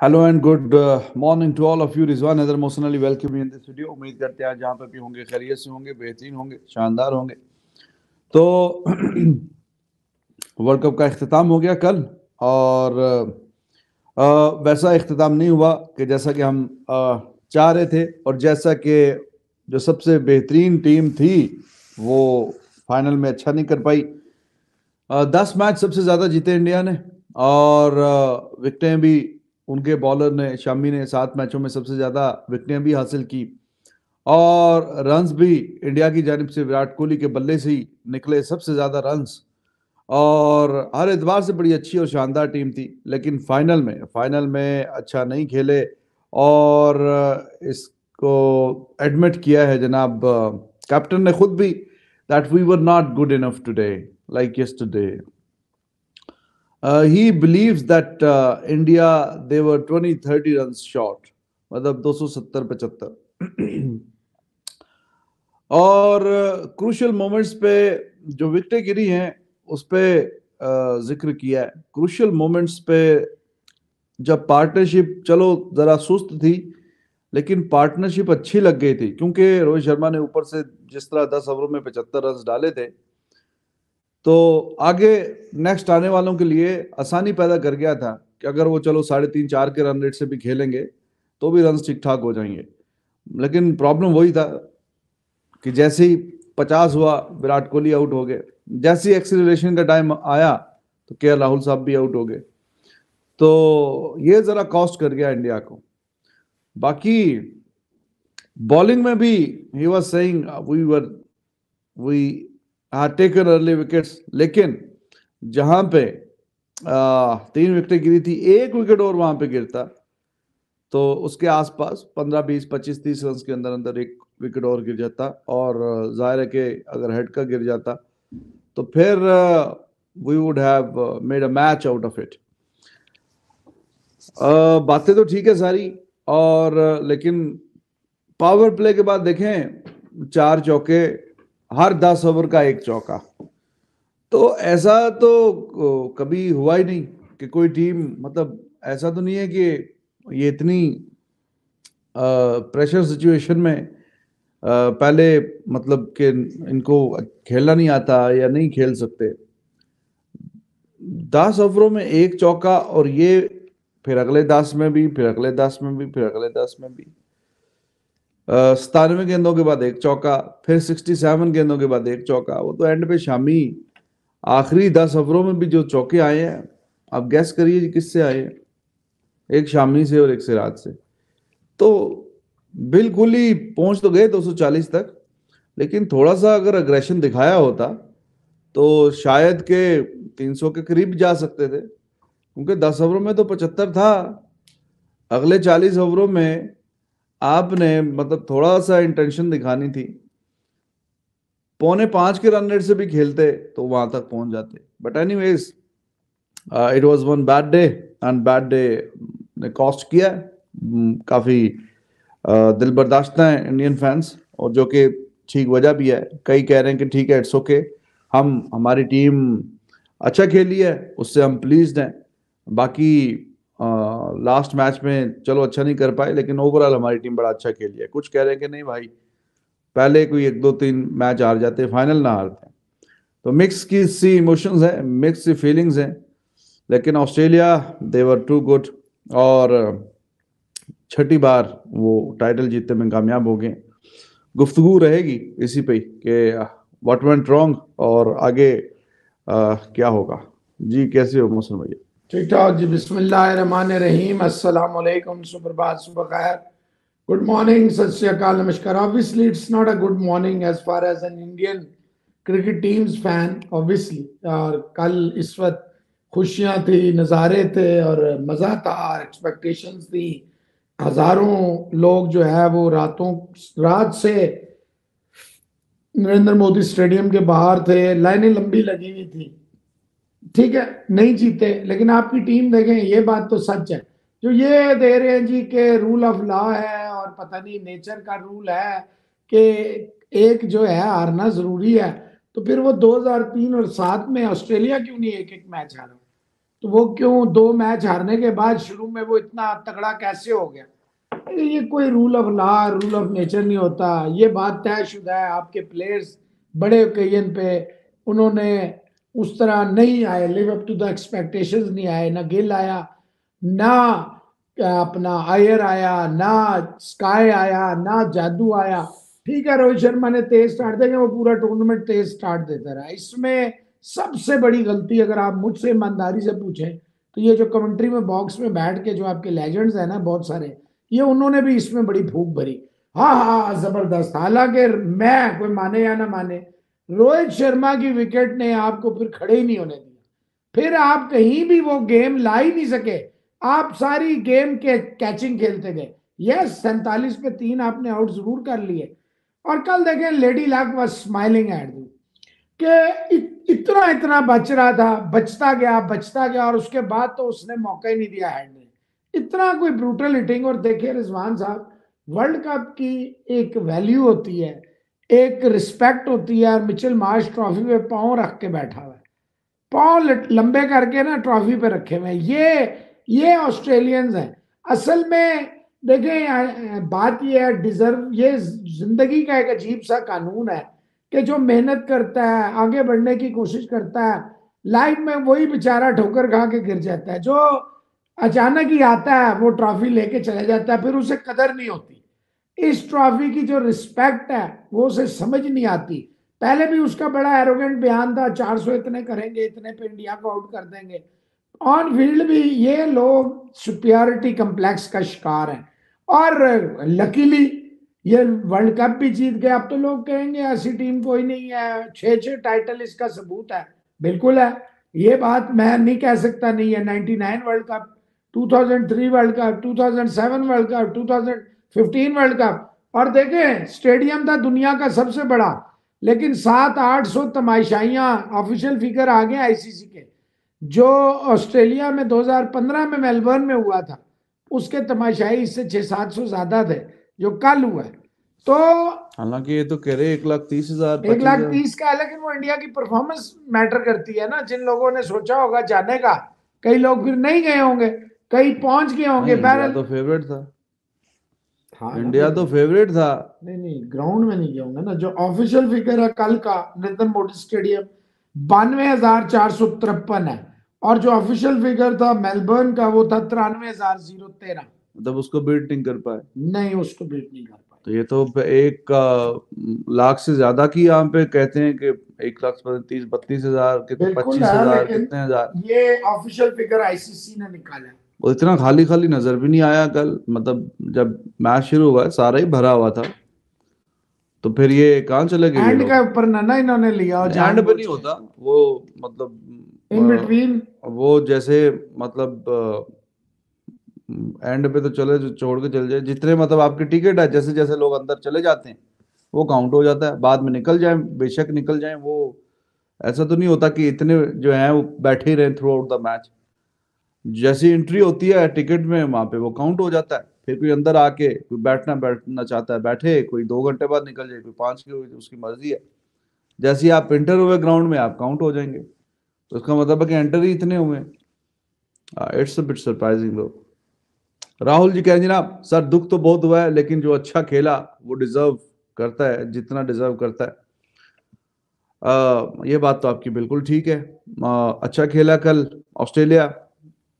Hello and good morning to all of you Rizwan Haider Mohsin Ali welcome in this video उम्मीद करते हैं जहाँ पे भी होंगे खैरियत से होंगे बेहतरीन होंगे शानदार होंगे। तो वर्ल्ड कप का अख्ताम हो गया कल और आ, वैसा अख्ताम नहीं हुआ कि जैसा कि हम आ, चाह रहे थे और जैसा कि जो सबसे बेहतरीन टीम थी वो फाइनल में अच्छा नहीं कर पाई। आ, दस मैच सबसे ज़्यादा जीते इंडिया ने और विकटें भी उनके बॉलर ने, शामी ने सात मैचों में सबसे ज़्यादा विकटें भी हासिल की। और रन्स भी इंडिया की जानब से विराट कोहली के बल्ले से ही निकले सबसे ज़्यादा रन्स और हर एतबार से बड़ी अच्छी और शानदार टीम थी, लेकिन फाइनल में फाइनल में अच्छा नहीं खेले। और इसको एडमिट किया है जनाब कैप्टन ने खुद भी that we were not good enough today like yesterday uh, he believes that uh, India they were 20 30 runs short. मतलब 270 75 और क्रूशल मोमेंट्स पे जो विकेटें गिरी हैं उस पे ज़िक्र किया है। क्रूशल मोमेंट्स पे जब पार्टनरशिप चलो जरा सुस्त थी लेकिन पार्टनरशिप अच्छी लग गई थी क्योंकि रोहित शर्मा ने ऊपर से जिस तरह दस ओवरों में पचहत्तर रन डाले थे तो आगे नेक्स्ट आने वालों के लिए आसानी पैदा कर गया था कि अगर वो चलो साढ़े तीन, चार के रन रेट से भी खेलेंगे तो भी रन ठीक ठाक हो जाएँगे। लेकिन प्रॉब्लम वही था कि जैसे ही पचास हुआ, विराट कोहली आउट हो गए। जैसे ही एक्सीलरेशन का टाइम आया तो के राहुल साहब भी आउट हो गए। तो ये जरा कॉस्ट कर गया इंडिया को। बाकी बॉलिंग में भी he was saying we were we taken early wickets लेकिन जहाँ पे आ, तीन विकेट गिरी थी एक विकेट और वहाँ पे गिरता तो उसके आसपास पंद्रह बीस पच्चीस तीस रन के अंदर अंदर एक विकेट और गिर जाता और ज़ाहिर है कि अगर हेड का गिर जाता तो फिर we would have made a match out of it बातें तो ठीक है सारी और लेकिन पावर प्ले के बाद देखें चार चौके हर दस ओवर का एक चौका। तो ऐसा तो कभी हुआ ही नहीं कि कोई टीम मतलब ऐसा तो नहीं है कि ये इतनी प्रेशर सिचुएशन में आ, पहले मतलब कि इनको खेलना नहीं आता या नहीं खेल सकते। दस ओवरों में एक चौका और ये फिर अगले दस में भी फिर अगले दस में भी फिर अगले दस में भी। सतानवे गेंदों के बाद एक चौका, फिर सिक्सटी सेवन गेंदों के बाद एक चौका। वो तो एंड पे शामी, आखिरी दस ओवरों में भी जो चौके आए हैं, आप गैस करिए किससे आए हैं? एक शामी से और एक सिराज से। तो बिल्कुल ही पहुँच तो गए 240 तक, लेकिन थोड़ा सा अगर अग्रेशन दिखाया होता तो शायद के 300 के करीब जा सकते थे, क्योंकि 10 ओवरों में तो 75 था। अगले 40 ओवरों में आपने मतलब थोड़ा सा इंटेंशन दिखानी थी। पौने पाँच के रन रेट से भी खेलते तो वहाँ तक पहुँच जाते। But anyways it was one bad day and bad day ने कॉस्ट किया mm, काफ़ी uh, दिल बर्दाश्त है इंडियन फैंस और जो कि ठीक वजह भी है। कई कह रहे हैं कि ठीक है इट्स ओके हम हमारी टीम अच्छा खेली है उससे हम प्लीज़ हैं। बाकी लास्ट मैच में चलो अच्छा नहीं कर पाए लेकिन ओवरऑल हमारी टीम बड़ा अच्छा खेली है। कुछ कह रहे हैं कि नहीं भाई पहले कोई एक दो तीन मैच हार जाते फाइनल ना हारते। तो मिक्स की सी इमोशंस है मिक्स सी फीलिंग्स हैं लेकिन ऑस्ट्रेलिया देवर टू गुड और छठी बार वो टाइटल जीतने में कामयाब हो गए। गुफ्तगु रहेगी इसी पे कि व्हाट वेंट रॉन्ग और आगे आ, क्या होगा। जी कैसे हो मौसम भैया? ठीक ठाक जी बिस्मिल्लाहमान रहीम अस्सलाम वालेकुम सुप्रभात, सुबह खैर। गुड मॉर्निंग सत श्रीकाल नमस्कार। Obviously it's not a good morning as far as an Indian cricket team's fan obviously और कल इस वक्त खुशियाँ थी, नज़ारे थे और मज़ा था एक्सपेक्टेशंस थी। हज़ारों लोग जो है, वो रातों, रात से नरेंद्र मोदी स्टेडियम के बाहर थे, लाइनें लंबी लगी हुई थी। ठीक है, नहीं जीते, लेकिन आपकी टीम देखें, ये बात तो सच है। जो ये दे रहे हैं जी के रूल ऑफ़ लॉ है और पता नहीं नेचर का रूल है कि एक जो है हारना ज़रूरी है तो फिर वो 2003 और सात में ऑस्ट्रेलिया क्यों नहीं एक एक मैच हारा? तो वो क्यों दो मैच हारने के बाद शुरू में वो इतना तगड़ा कैसे हो गया? ये कोई rule of law rule of nature नहीं होता। ये बात तयशुदा है, आपके प्लेयर्स बड़े ओकेजन पे उन्होंने उस तरह नहीं आए live up to the expectations नहीं आए, ना गिल आया, ना अपना आयर आया, ना स्काई आया, ना जादू आया। ठीक है, रोहित शर्मा ने तेज स्टार्ट देंगे वो पूरा टूर्नामेंट तेज स्टार्ट देता रहा। इसमें सबसे बड़ी गलती अगर आप मुझसे ईमानदारी से पूछें तो ये जो कमेंट्री में बॉक्स में बैठ के जो आपके लेजेंड्स हैं ना, बहुत सारे, ये उन्होंने भी इसमें बड़ी भूख भरी। हाँ हाँ ज़बरदस्त। हालाँकि मैं, कोई माने या ना माने रोहित शर्मा की विकेट ने आपको फिर खड़े ही नहीं होने दिया। फिर आप कहीं भी वो गेम ला ही नहीं सके। आप सारी गेम के कैचिंग खेलते गए। यस सैतालीस पे तीन आपने आउट ज़रूर कर लिए। और कल देखें lady luck was smiling at you कि इतना इतना बच रहा था, बचता गया बचता गया, और उसके बाद तो उसने मौका ही नहीं दिया हैंड ने इतना कोई ब्रूटल हिटिंग और देखिए रिजवान साहब वर्ल्ड कप की एक वैल्यू होती है। एक रिस्पेक्ट होती है और मिचल मार्श ट्रॉफी पे पाँव रख के बैठा हुआ है। पाँव लंबे करके ना ट्रॉफी पे रखे हुए हैं। ये ये ऑस्ट्रेलियंस हैं। असल में देखें बात ये है डिजर्व ये ज़िंदगी का एक अजीब सा कानून है कि जो मेहनत करता है, आगे बढ़ने की कोशिश करता है, लाइफ में वही बेचारा ठोकर खा के गिर जाता है। जो अचानक ही आता है, वो ट्रॉफी लेके चला जाता है, फिर उसे कदर नहीं होती। इस ट्रॉफी की जो रिस्पेक्ट है, वो उसे समझ नहीं आती। पहले भी उसका बड़ा एरोगेंट बयान था 400 इतने करेंगे, इतने पे इंडिया को आउट कर देंगे। ऑन फ़ील्ड भी ये लोग सुपियोरिटी कम्प्लेक्स का शिकार हैं। और लकीली ये वर्ल्ड कप भी जीत गए। अब तो लोग कहेंगे, ऐसी टीम कोई नहीं है। छह छह टाइटल इसका सबूत है। बिल्कुल है। ये बात मैं नहीं कह सकता, नहीं है। 99 world cup 2003 world cup 2007 world cup 2015 world cup. और देखें स्टेडियम था दुनिया का सबसे बड़ा लेकिन सात आठ सौ तमाशाइयाँ ऑफिशियल फिगर आ गए आईसीसी के जो ऑस्ट्रेलिया में 2015 में मेलबर्न में हुआ था। उसके तमाशाई इससे छह सात सौ ज़्यादा थे जो कल हुआ है। तो हालाँकि ये तो कह रहे एक लाख तीस हज़ार एक लाख तीस का है लेकिन वो इंडिया की परफॉर्मेंस मैटर करती है ना। जिन लोगों ने सोचा होगा जाने का कई लोग फिर नहीं गए होंगे कई पहुँच गए होंगे। बहरहाल तो फेवरेट था। हाँ इंडिया तो फेवरेट था। नहीं नहीं ग्राउंड में नहीं गए होंगे ना जो ऑफिशियल फिगर है कल का नरेंद्र मोदी स्टेडियम बानवे हज़ार चार सौ तिरपन है। और जो ऑफिशियल फिगर था मेलबर्न का वो था तिरानवे हज़ार ज़ीरो तेरह। मतलब उसको बीट नहीं कर पाए। नहीं उसको बीट नहीं कर पाए। तो ये तो एक लाख से ज़्यादा की यहाँ पे कहते हैं कि एक लाख तीस बत्तीस हज़ार कितने पच्चीस हज़ार कितने हज़ार। ये ऑफिशियल फिगर आईसीसी ने निकाला वो इतना खाली खाली नज़र भी नहीं आया कल। मतलब जब मैच शुरू हुआ सारा ही भरा हुआ था। तो फिर ये कहाँ चले गए एंड का ऊपर ना इन्होंने लिया एंड पे नहीं होता। वो मतलब इन बिटवीन वो जैसे मतलब एंड पे तो चले छोड़ के चल जाए। जितने मतलब आपकी टिकट है जैसे जैसे लोग अंदर चले जाते हैं वो काउंट हो जाता है। बाद में निकल जाए बेशक निकल जाए वो ऐसा तो नहीं होता कि इतने जो है वो बैठे ही रहे थ्रू आउट द मैच जैसी एंट्री होती है टिकट में वहाँ पे वो काउंट हो जाता है। फिर कोई अंदर आके कोई बैठना बैठना चाहता है बैठे कोई दो घंटे बाद निकल जाए कोई पाँच की उसकी मर्ज़ी है। जैसे आप एंटर हुए ग्राउंड में आप काउंट हो जाएँगे। तो उसका मतलब है कि एंटर ही इतने हुए इट्स बिट सरप्राइजिंग लोग राहुल जी कह रहे जनाब सर दुख तो बहुत हुआ है लेकिन जो अच्छा खेला वो डिजर्व करता है जितना डिजर्व करता है। आ, ये बात तो आपकी बिल्कुल ठीक है। आ, अच्छा खेला कल ऑस्ट्रेलिया।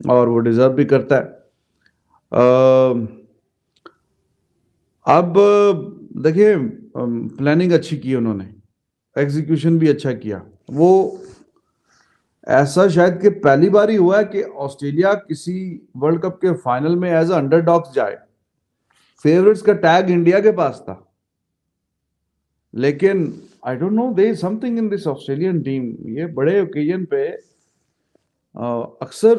और वो डिजर्व भी करता है। आ, अब देखिए प्लानिंग अच्छी की उन्होंने एग्जीक्यूशन भी अच्छा किया। वो ऐसा शायद कि पहली बार ही हुआ है कि ऑस्ट्रेलिया किसी वर्ल्ड कप के फाइनल में एज अंडरडॉग्स जाए। फेवरेट्स का टैग इंडिया के पास था। लेकिन I don't know they something in this Australian team ये बड़े ओकेजन पे अक्सर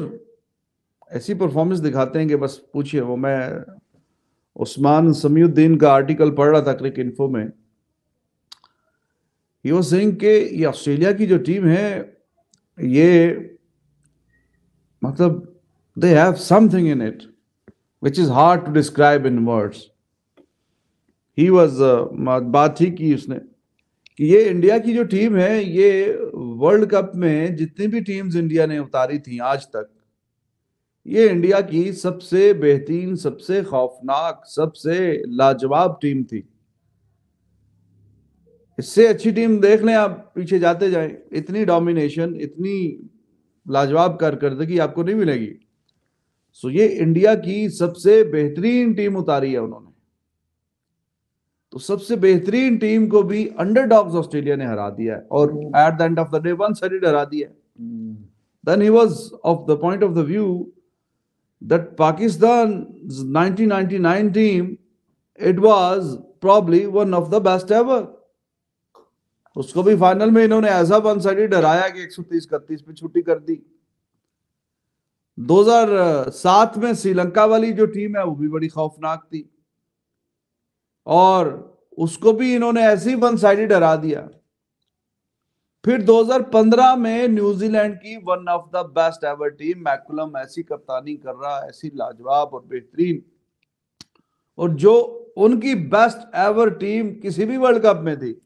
ऐसी परफॉर्मेंस दिखाते हैं कि बस पूछिए, वो मैं उस्मान समीउद्दीन का आर्टिकल पढ़ रहा था क्रिक इन्फो में। ही सेइंग कि ये ऑस्ट्रेलिया की जो टीम है, ये मतलब they have something in it which is hard to describe in words he was बात ही की उसने कि ये इंडिया की जो टीम है, ये वर्ल्ड कप में जितनी भी टीम्स इंडिया ने उतारी थी आज तक ये इंडिया की सबसे बेहतरीन सबसे खौफनाक सबसे लाजवाब टीम थी। इससे अच्छी टीम देख लें आप पीछे जाते जाएँ। इतनी डोमिनेशन इतनी लाजवाब कारकर्दगी आपको नहीं मिलेगी। सो ये इंडिया की सबसे बेहतरीन टीम उतारी है उन्होंने। तो सबसे बेहतरीन टीम को भी अंडरडॉग्स ऑस्ट्रेलिया ने हरा दिया है और at the end of the day one sided हरा दिया है। Then he was of the point of the view that Pakistan 1999 team it was probably one of the best ever उसको भी फाइनल में इन्होंने ऐसा वन साइडेड हराया कि 130 इकतीस पे छुट्टी कर दी। 2007 में श्रीलंका वाली जो टीम है, वो भी बड़ी खौफनाक थी। और उसको भी इन्होंने ऐसे वन साइडेड हरा दिया। फिर 2015 में न्यूजीलैंड की one of the best ever team McCullum ऐसी कप्तानी कर रहा ऐसी लाजवाब और बेहतरीन। और जो उनकी बेस्ट एवर टीम किसी भी वर्ल्ड कप में थी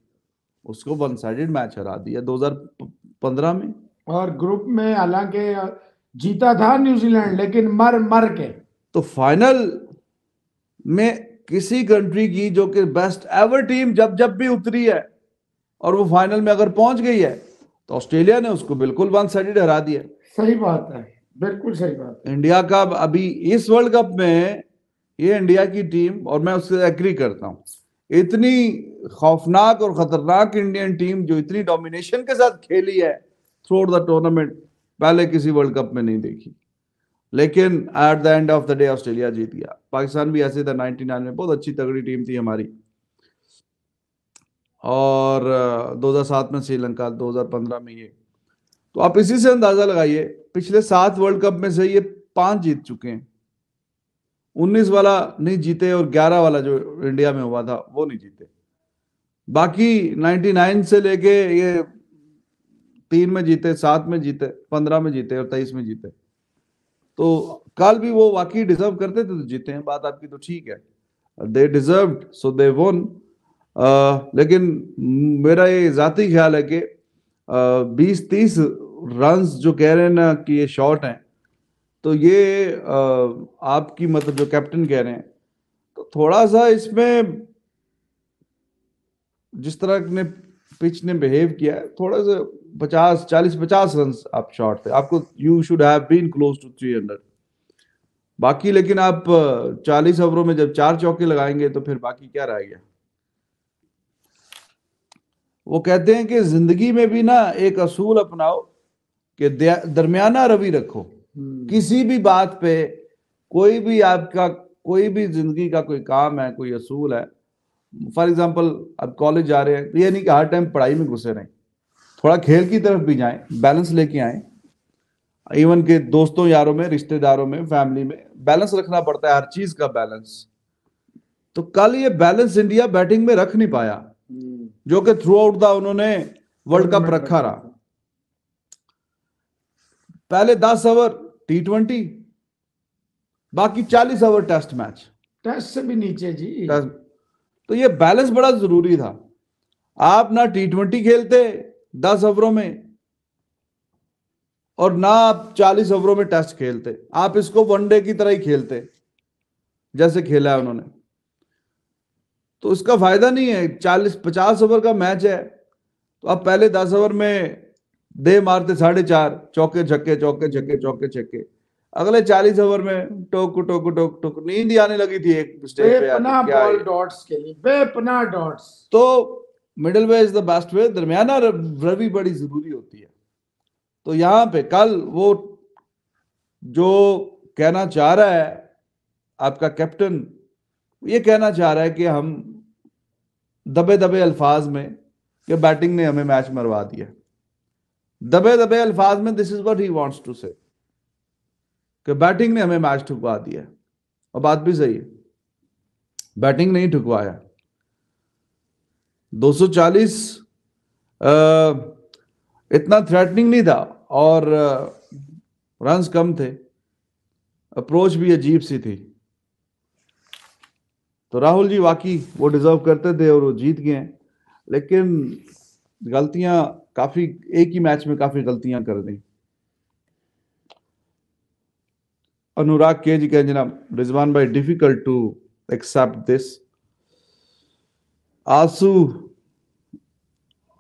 उसको वन साइडेड मैच हरा दिया 2015 में। और ग्रुप में हालाँकि जीता था न्यूजीलैंड लेकिन मर मर के। तो फाइनल में किसी कंट्री की जो कि बेस्ट एवर टीम जब जब भी उतरी है और वो फाइनल में अगर पहुँच गई है तो ऑस्ट्रेलिया ने उसको बिल्कुल वन साइडेड हरा दिया। सही बात है बिल्कुल सही बात है। इंडिया का अभी इस वर्ल्ड कप में ये इंडिया की टीम और मैं उससे एग्री करता हूँ इतनी खौफनाक और खतरनाक इंडियन टीम जो इतनी डोमिनेशन के साथ खेली है थ्रू द टूर्नामेंट पहले किसी वर्ल्ड कप में नहीं देखी। लेकिन at the end of the day Australia जीत गया। पाकिस्तान भी ऐसे था 99 में बहुत अच्छी तगड़ी टीम थी हमारी। और 2007 में श्रीलंका 2015 में ये। तो आप इसी से अंदाज़ा लगाइए, पिछले सात वर्ल्ड कप में से ये पाँच जीत चुके हैं। उन्नीस वाला नहीं जीते और ग्यारह वाला जो इंडिया में हुआ था, वो नहीं जीते। बाकी 99 से लेके ये तीन में जीते, सात में जीते, पंद्रह में जीते और तेईस में जीते। तो कल भी वो वाकई डिजर्व करते थे तो जीते हैं, बात आपकी तो ठीक है। दे डिजर्व सो दे वोन लेकिन मेरा ये जाती ख्याल है कि बीस तीस रन जो कह रहे हैं ना कि ये शॉर्ट हैं तो ये आ, आपकी मतलब जो कैप्टन कह रहे हैं तो थोड़ा सा इसमें जिस तरह ने पिच ने बिहेव किया है थोड़ा सा पचास चालीस पचास रन आप शॉर्ट थे। आपको you should have been close to three hundred बाकी लेकिन आप चालीस ओवरों में जब चार चौके लगाएँगे तो फिर बाकी क्या रह गया? वो कहते हैं कि ज़िंदगी में भी ना एक असूल अपनाओ कि दरमियाना रवि रखो हम्म। किसी भी बात पे कोई भी आपका कोई भी ज़िंदगी का कोई काम है कोई असूल है फॉर एग्ज़ाम्पल आप कॉलेज जा रहे हैं तो ये नहीं कि हर टाइम पढ़ाई में घुसे रहें थोड़ा खेल की तरफ़ भी जाएँ बैलेंस लेके आए इवन के दोस्तों यारों में रिश्तेदारों में फैमिली में बैलेंस रखना पड़ता है हर चीज़ का बैलेंस तो कल ये बैलेंस इंडिया बैटिंग में रख नहीं पाया। जो कि थ्रू आउट द उन्होंने वर्ल्ड कप रखा रहा। पहले दस ओवर टी ट्वेंटी बाकी चालीस ओवर टेस्ट मैच टेस्ट से भी नीचे जी। तो ये बैलेंस बड़ा ज़रूरी था। आप ना टी ट्वेंटी खेलते दस ओवरों में और ना आप चालीस ओवरों में टेस्ट खेलते। आप इसको वनडे की तरह ही खेलते जैसे खेला है उन्होंने। तो इसका फ़ायदा नहीं है। चालीस पचास ओवर का मैच है। तो आप पहले दस ओवर में दे मारते साढ़े चार चौके छक्के चौके छक्के चौके छक्के। अगले चालीस ओवर में टोक टोक टोक टोक नींद ही आने लगी थी एक स्टेज पे बॉल डॉट्स के लिए बेपना डॉट्स तो middle way is the best way दरमियाना रवि बड़ी ज़रूरी होती है। तो यहाँ पे कल वो जो कहना चाह रहा है आपका कैप्टन ये कहना चाह रहा है कि हम दबे दबे अल्फाज में कि बैटिंग ने हमें मैच मरवा दिया। दबे दबे अल्फाज में this is what he wants to say कि बैटिंग ने हमें मैच ठुकवा दिया। और बात भी सही है, बैटिंग नहीं ठुकवाया। 240 इतना थ्रेटनिंग नहीं था और रन्स कम थे। अप्रोच भी अजीब सी थी। तो राहुल जी वाकई वो डिजर्व करते थे और वो जीत गए लेकिन गलतियाँ काफ़ी एक ही मैच में काफ़ी गलतियाँ कर दी। अनुराग के जी कहें जनाब रिजवान भाई डिफ़िकल्ट टू एक्सेप्ट दिस आँसू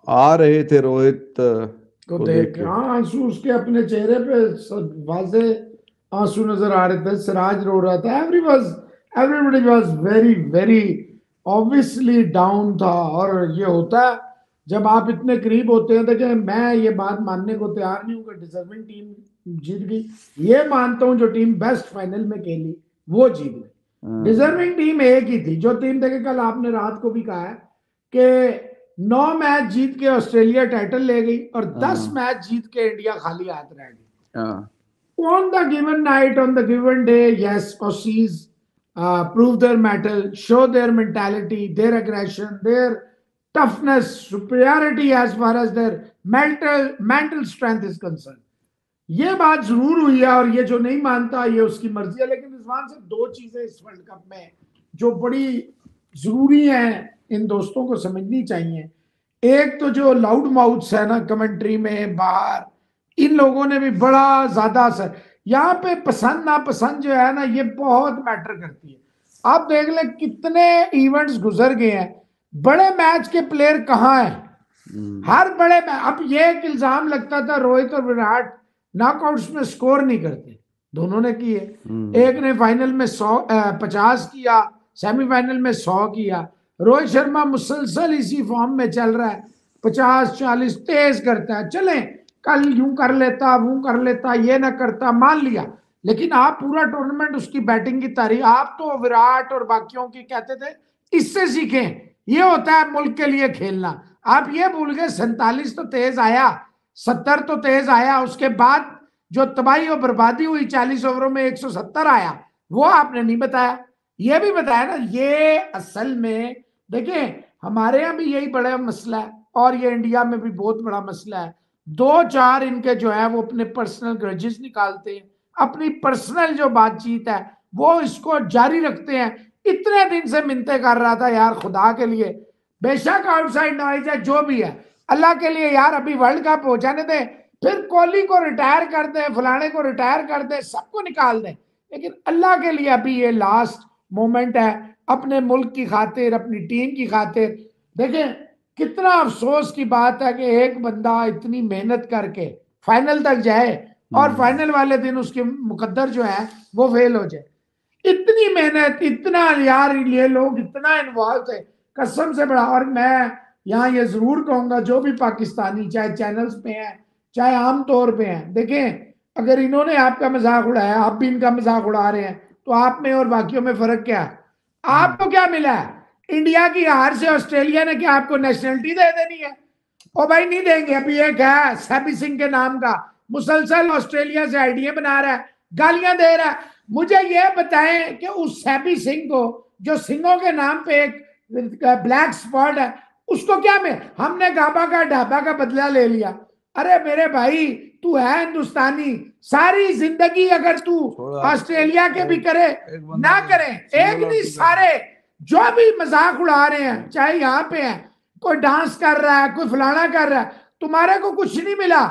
आ रहे थे रोहित को देख। हाँ आँसू उसके अपने चेहरे पे वाजे आँसू नज़र आ रहे थे। सिराज रो रहा था every everybody was very very obviously down था। और ये होता है जब आप इतने करीब होते हैं देखिए मैं ये बात मानने को तैयार नहीं हूँ कि डिजर्विंग टीम जीत गई। ये मानता हूँ जो टीम बेस्ट फाइनल में खेली वो जीत गई। हाँ, डिजर्विंग टीम एक ही थी जो टीम देखे कल आपने रात को भी कहा है कि नौ मैच जीत के ऑस्ट्रेलिया टाइटल ले गई और दस हाँ। मैच जीत के इंडिया खाली हाथ रह गई। on the given night, on the given day, yes, Aussies uh, prove their mettle, show their mentality, their aggression, their toughness, superiority as far as their mental mental strength is concerned. ये बात ज़रूर हुई है और ये जो नहीं मानता ये उसकी मर्ज़ी है लेकिन रिजवान से दो चीज़ें इस वर्ल्ड कप में जो बड़ी ज़रूरी हैं इन दोस्तों को समझनी चाहिए एक तो जो लाउड माउथ्स है ना कमेंट्री में बाहर इन लोगों ने भी बड़ा ज़्यादा असर यहाँ पे पसंद नापसंद जो है ना ये बहुत मैटर करती है। आप देख लें कितने इवेंट्स गुजर गए हैं। बड़े मैच के प्लेयर कहाँ हैं? हम्म, हर बड़े में अब ये एक इल्ज़ाम लगता था रोहित और विराट नॉकआउट्स में स्कोर नहीं करते। दोनों ने किए। हम्म, एक ने फाइनल में सौ पचास किया सेमीफाइनल में सौ किया। रोहित शर्मा मुसलसल इसी फॉर्म में चल रहा है। पचास चालीस तेज करता है। चले कल यूँ कर लेता, वो कर लेता, ये ना करता, मान लिया। लेकिन आप पूरा टूर्नामेंट उसकी बैटिंग की तारीफ़, आप तो विराट और बाकियों की कहते थे, इससे सीखें। ये होता है मुल्क के लिए खेलना। आप ये भूल गए, सैतालीस तो तेज आया, सत्तर तो तेज आया, उसके बाद जो तबाही और बर्बादी हुई चालीस ओवरों में 170 आया, वो आपने नहीं बताया। ये भी बताया ना, ये असल में, देखिए, हमारे यहाँ भी यही बड़ा मसला है, और ये इंडिया में भी बहुत बड़ा मसला है। दो चार इनके जो है, वो अपने पर्सनल ग्रजेस निकालते हैं, अपनी पर्सनल जो बातचीत है, वो इसको जारी रखते हैं। इतने दिन से मिनते कर रहा था यार खुदा के लिए। बेशक आउटसाइड नॉइज़ है, जो भी है। अल्लाह के लिए यार, अभी वर्ल्ड कप हो, जाने दे। फिर कोहली को रिटायर कर दे, फलाने को रिटायर कर दे, सबको निकाल दे। लेकिन अल्लाह के लिए अभी ये लास्ट मोमेंट है, अपने मुल्क की खातिर, अपनी टीम की खातिर। देखें कितना अफसोस की बात है कि एक बंदा इतनी मेहनत करके फाइनल तक जाए और हम्म। फाइनल वाले दिन उसके मुकद्दर जो है वो फेल हो जाए। इतनी मेहनत इतना यार ये लोग इतना इन्वॉल्व थे कसम से बड़ा। और मैं यहाँ ये ज़रूर कहूँगा जो भी पाकिस्तानी चाहे चैनल्स पे हैं चाहे आम तौर पे हैं देखें अगर इन्होंने आपका मज़ाक उड़ाया आप भी इनका मज़ाक उड़ा रहे हैं तो आप में और बाकियों में फ़र्क क्या है? आपको क्या मिला है? इंडिया की हार से ऑस्ट्रेलिया ने क्या आपको नेशनलिटी दे देनी है? ओ भाई नहीं देंगे अभी एक है सैबी सिंह के नाम का। मुसलसल ऑस्ट्रेलिया से आइडिया बना रहा है गालियाँ दे रहा है। मुझे ये बताएँ कि उस सैबी सिंह को जो सिंहों के नाम पे एक ब्लैक स्पॉट है उसको क्या में हमने गाबा का ढाबा का बदला ले लिया। अरे मेरे भाई तू है हिंदुस्तानी सारी ज़िंदगी अगर तू ऑस्ट्रेलिया के भी करे ना करे एक नहीं सारे जो भी मज़ाक उड़ा रहे हैं चाहे यहाँ पे हैं कोई डांस कर रहा है कोई फलाना कर रहा है तुम्हारे को कुछ नहीं मिला।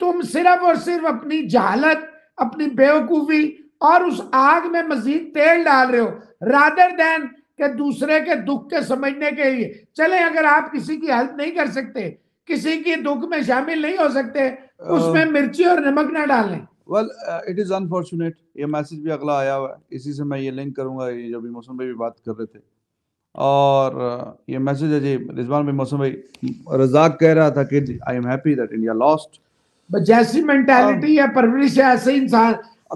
तुम सिर्फ़ और सिर्फ़ अपनी जहालत अपनी बेवकूफ़ी और उस आग में मजीद तेल डाल रहे हो रादर देन के दूसरे के दुख के समझने के लिए। चले अगर आप किसी की हेल्प नहीं कर सकते किसी की दुख में शामिल नहीं हो सकते उसमें मिर्ची और नमक ना डालें। वेल इट इज़ अनफॉर्चुनेट ये मैसेज भी अगला आया हुआ है। इसी से मैं ये लिंक करूँगा ये जो भी मौसम भाई भी बात कर रहे थे। और uh, ये मैसेज है जी रिजवान भाई मौसम भाई रजाक कह रहा था कि I am happy that India lost जैसी मेंटालिटी है परवरिश है ऐसे इंसान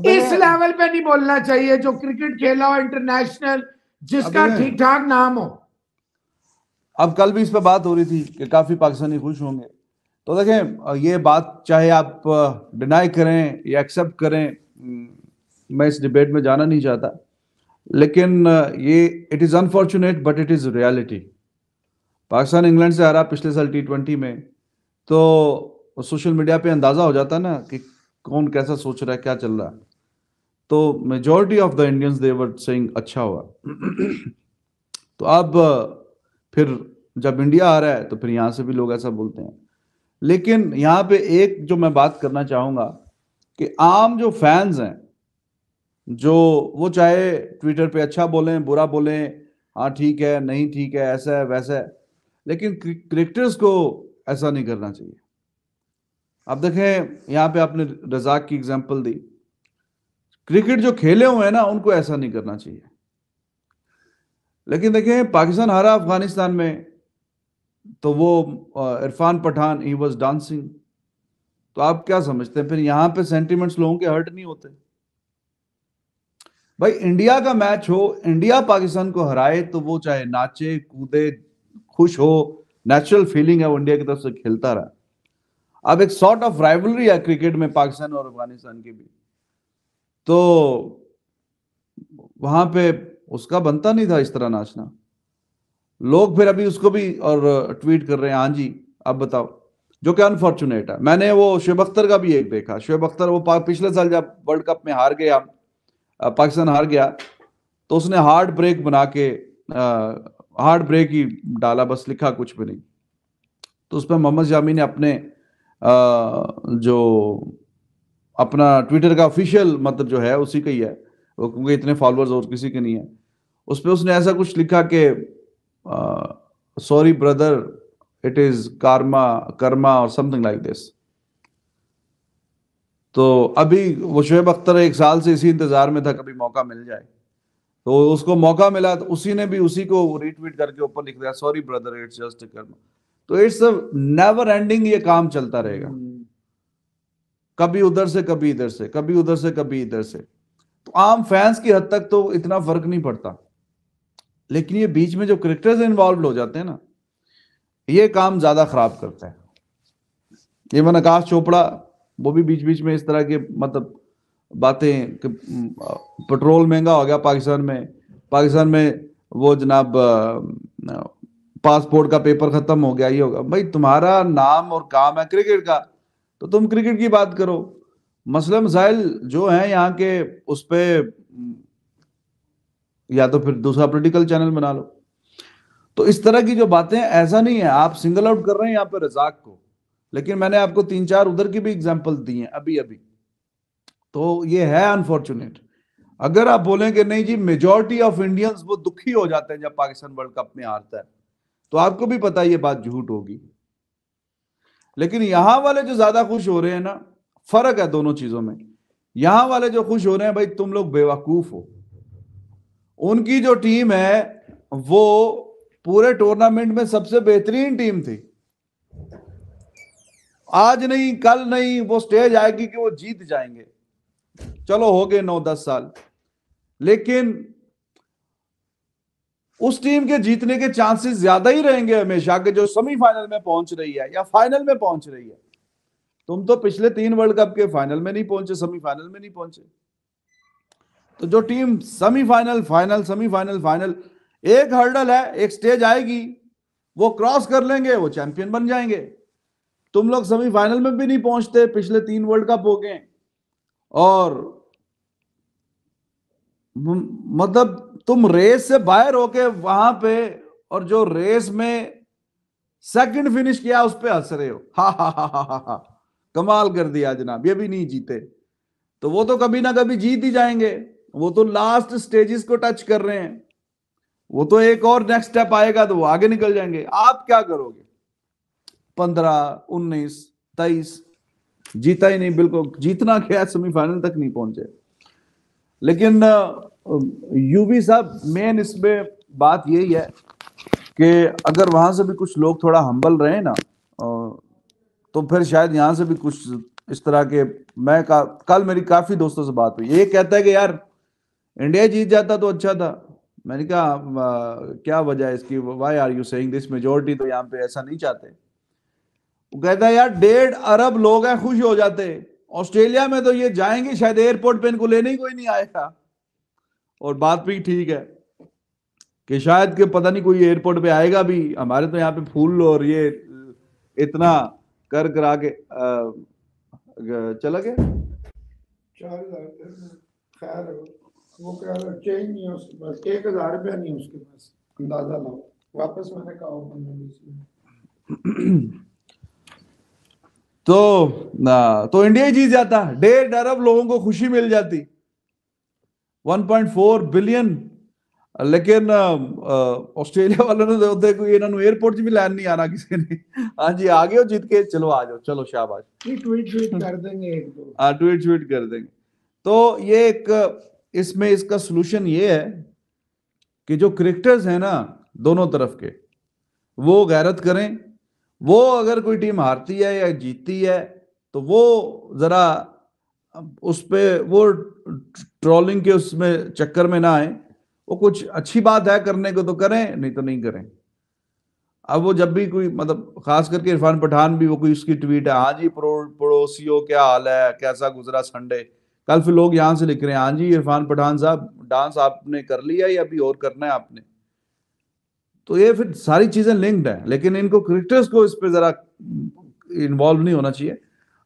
इस लेवल पे नहीं बोलना चाहिए जो क्रिकेट खेला हो इंटरनेशनल जिसका ठीक ठाक नाम हो। अब कल भी इस पर बात हो रही थी कि काफ़ी पाकिस्तानी खुश होंगे। तो देखें ये बात चाहे आप डिनाई करें या एक्सेप्ट करें मैं इस डिबेट में जाना नहीं चाहता। लेकिन ये it is unfortunate but it is reality Pakistan England से हारा पिछले साल टी ट्वेंटी में तो सोशल मीडिया पे अंदाज़ा हो जाता ना कि कौन कैसा सोच रहा है, क्या चल रहा है। तो majority of the Indians they're saying अच्छा हुआ। तो अब, फिर जब इंडिया आ रहा है तो फिर यहाँ से भी लोग ऐसा बोलते हैं। लेकिन यहाँ पे एक जो मैं बात करना चाहूँगा कि आम जो फैंस हैं, जो वो चाहे ट्विटर पे अच्छा बोलें, बुरा बोलें हाँ ठीक है, नहीं ठीक है, ऐसा है, वैसा है, लेकिन क्रिकेटर्स को ऐसा नहीं करना चाहिए। अब देखें, यहाँ पे आपने रजाक की एग्जांपल दी। क्रिकेट जो खेले हुए हैं ना, उनको ऐसा नहीं करना चाहिए। लेकिन देखें, पाकिस्तान हारा अफ़गानिस्तान में तो वो Irfan Pathan he was dancing तो आप क्या समझते हैं? फिर यहाँ पे सेंटिमेंट्स लोगों के हर्ट नहीं होते। भाई इंडिया का मैच हो इंडिया पाकिस्तान को हराए तो वो चाहे नाचे, कूदे, खुश हो नेचुरल फीलिंग है वो इंडिया की तरफ़ से खेलता रहा। अब एक सॉर्ट ऑफ़ राइवलरी है क्रिकेट में पाकिस्तान और अफ़गानिस्तान की भी तो वहाँ पे उसका बनता नहीं था इस तरह नाचना। लोग फिर अभी उसको भी और ट्वीट कर रहे हैं हाँ जी अब बताओ जो कि अनफॉर्चुनेट है। मैंने वो शुएब अख्तर का भी एक देखा। शुएब अख्तर वो पिछले साल जब वर्ल्ड कप में हार गया पाकिस्तान हार गया तो उसने हार्ड ब्रेक बना के हार्ड ब्रेक ही डाला बस लिखा कुछ भी नहीं। तो उस पर मोहम्मद जामी ने अपने आ, जो अपना ट्विटर का ऑफिशियल मतलब जो है उसी का ही है। वो क्योंकि इतने फॉलोअर्स और किसी के नहीं है। उस पर उसने ऐसा कुछ लिखा कि sorry brother it is karma karma और समथिंग लाइक दिस तो अभी वो शुएब अख्तर एक साल से इसी इंतज़ार में था, कभी मौका मिल जाए। तो उसको मौका मिला तो उसी ने भी उसी को रीट्वीट करके ऊपर लिख दिया sorry brother it's just karma तो इट्स नेवर एंडिंग ये काम चलता रहेगा। कभी उधर से, कभी इधर से, कभी उधर से, कभी इधर से। तो आम फैंस की हद तक तो इतना फ़र्क नहीं पड़ता। लेकिन ये बीच में जो क्रिकेटर्स इन्वॉल्व हो जाते हैं ना, ये काम ज़्यादा खराब करता है। इवन आकाश चोपड़ा, वो भी बीच बीच में इस तरह के मतलब बातें कि पेट्रोल महँगा हो गया पाकिस्तान में। पाकिस्तान में वो जनाब पासपोर्ट का पेपर खत्म हो गया, ये होगा भाई, तुम्हारा नाम और काम है क्रिकेट का तो तुम क्रिकेट की बात करो। मसले मसाइल जो हैं यहाँ के, उस पर या तो फिर दूसरा पोलिटिकल चैनल बना लो। तो इस तरह की जो बातें ऐसा नहीं है। आप सिंगल आउट कर रहे हैं यहाँ पे रजाक को। लेकिन मैंने आपको तीन चार उधर की भी एग्ज़ाम्पल दी हैं अभी अभी। तो ये है अनफॉर्चुनेट अगर आप बोलें कि नहीं जी मेजोरिटी ऑफ़ इंडियंस वो दुखी हो जाते हैं जब पाकिस्तान वर्ल्ड कप में हारता है। तो आपको भी पता ये बात झूठ होगी। लेकिन यहाँ वाले जो ज़्यादा खुश हो रहे हैं ना, फ़र्क है दोनों चीज़ों में। यहाँ वाले जो खुश हो रहे हैं, भाई तुम लोग बेवकूफ़ हो। उनकी जो टीम है, वो पूरे टूर्नामेंट में सबसे बेहतरीन टीम थी। आज नहीं, कल नहीं, वो स्टेज आएगी कि वो जीत जाएँगे। चलो, हो गए नौ दस साल। लेकिन उस टीम के जीतने के चांसेस ज़्यादा ही रहेंगे हमेशा के, जो सेमीफाइनल में पहुँच रही है या फाइनल में पहुँच रही है। तुम तो पिछले तीन वर्ल्ड कप के फाइनल में नहीं पहुँचे, सेमीफाइनल में नहीं पहुँचे। तो जो team semifinal final semifinal final एक हर्डल है, एक स्टेज आएगी, वो क्रॉस कर लेंगे, वो चैंपियन बन जाएँगे। तुम लोग सेमीफाइनल में भी नहीं पहुँचते, पिछले तीन वर्ल्ड कप हो गए। और मतलब तुम रेस से बाहर होके वहाँ पे और जो रेस में सेकंड फिनिश किया, उस पर हंस रहे हो। हा हा हा हा हा। कमाल कर दिया जनाब, ये भी नहीं जीते। तो वो तो कभी ना कभी जीत ही जाएँगे। वो तो लास्ट स्टेजेस को टच कर रहे हैं। वो तो एक और नेक्स्ट स्टेप आएगा तो वो आगे निकल जाएँगे। आप क्या करोगे? पंद्रह उन्नीस तेईस जीता ही नहीं बिल्कुल जीतना क्या सेमीफाइनल तक नहीं पहुँचे। लेकिन यूवी साहब मेन इसमें बात यही है कि अगर वहाँ से भी कुछ लोग थोड़ा हम्बल रहे ना तो फिर शायद यहाँ से भी कुछ इस तरह के मैं का, कल मेरी काफ़ी दोस्तों से बात हुई। ये कहता है कि यार इंडिया जीत जाता तो अच्छा था। मैंने कहा क्या वजह है इसकी? Why are you saying this majority तो यहाँ पे ऐसा नहीं चाहते? वो कहता है, यार, डेढ़ अरब लोग हैं, खुश हो जाते। ऑस्ट्रेलिया में तो ये जाएँगे, शायद एयरपोर्ट पे इनको लेने ही कोई नहीं आएगा। और बात भी ठीक है कि शायद के पता नहीं कोई एयरपोर्ट पे आएगा भी। हमारे तो यहाँ पे फूल और ये इतना कर करा के चला गया। वो कह रहा है चेंज नहीं उसके पास एक हज़ार रुपया नहीं उसके पास। अंदाज़ा लाओ। वापस मैंने कहा तो ना तो इंडिया जीत जाता। डेढ़ अरब लोगों को खुशी मिल जाती। 1.4 बिलियन लेकिन ऑस्ट्रेलिया वालों ने तो देखो इन्होंने एयरपोर्ट भी लैंड नहीं आना किसी ने। हाँ जी आ गए जीत के? चलो आ जाओ। चलो शाबाश। ट्वीट ट्वीट कर देंगे हाँ ट्वीट ट्वीट कर देंगे। तो ये एक इसमें इसका सोल्यूशन ये है कि जो क्रिकेटर्स हैं ना, दोनों तरफ़ के, वो गैरत करें। वो अगर कोई टीम हारती है या जीतती है तो वो जरा उस पर वो ट्रोलिंग के उसमें चक्कर में ना आए। वो कुछ अच्छी बात है करने को तो करें, नहीं तो नहीं करें। अब वो जब भी कोई मतलब खास करके इरफान पठान भी, वो कोई उसकी ट्वीट है हाँ जी पड़ो- पड़ोसियों क्या हाल है, कैसा गुजरा संडे कल फिर लोग यहाँ से लिख रहे हैं हाँ जी इरफान पठान साहब डांस आपने कर लिया या अभी और करना है आपने? तो ये फिर सारी चीज़ें लिंक्ड है लेकिन इनको क्रिकेटर्स को इस पे जरा इन्वॉल्व नहीं होना चाहिए।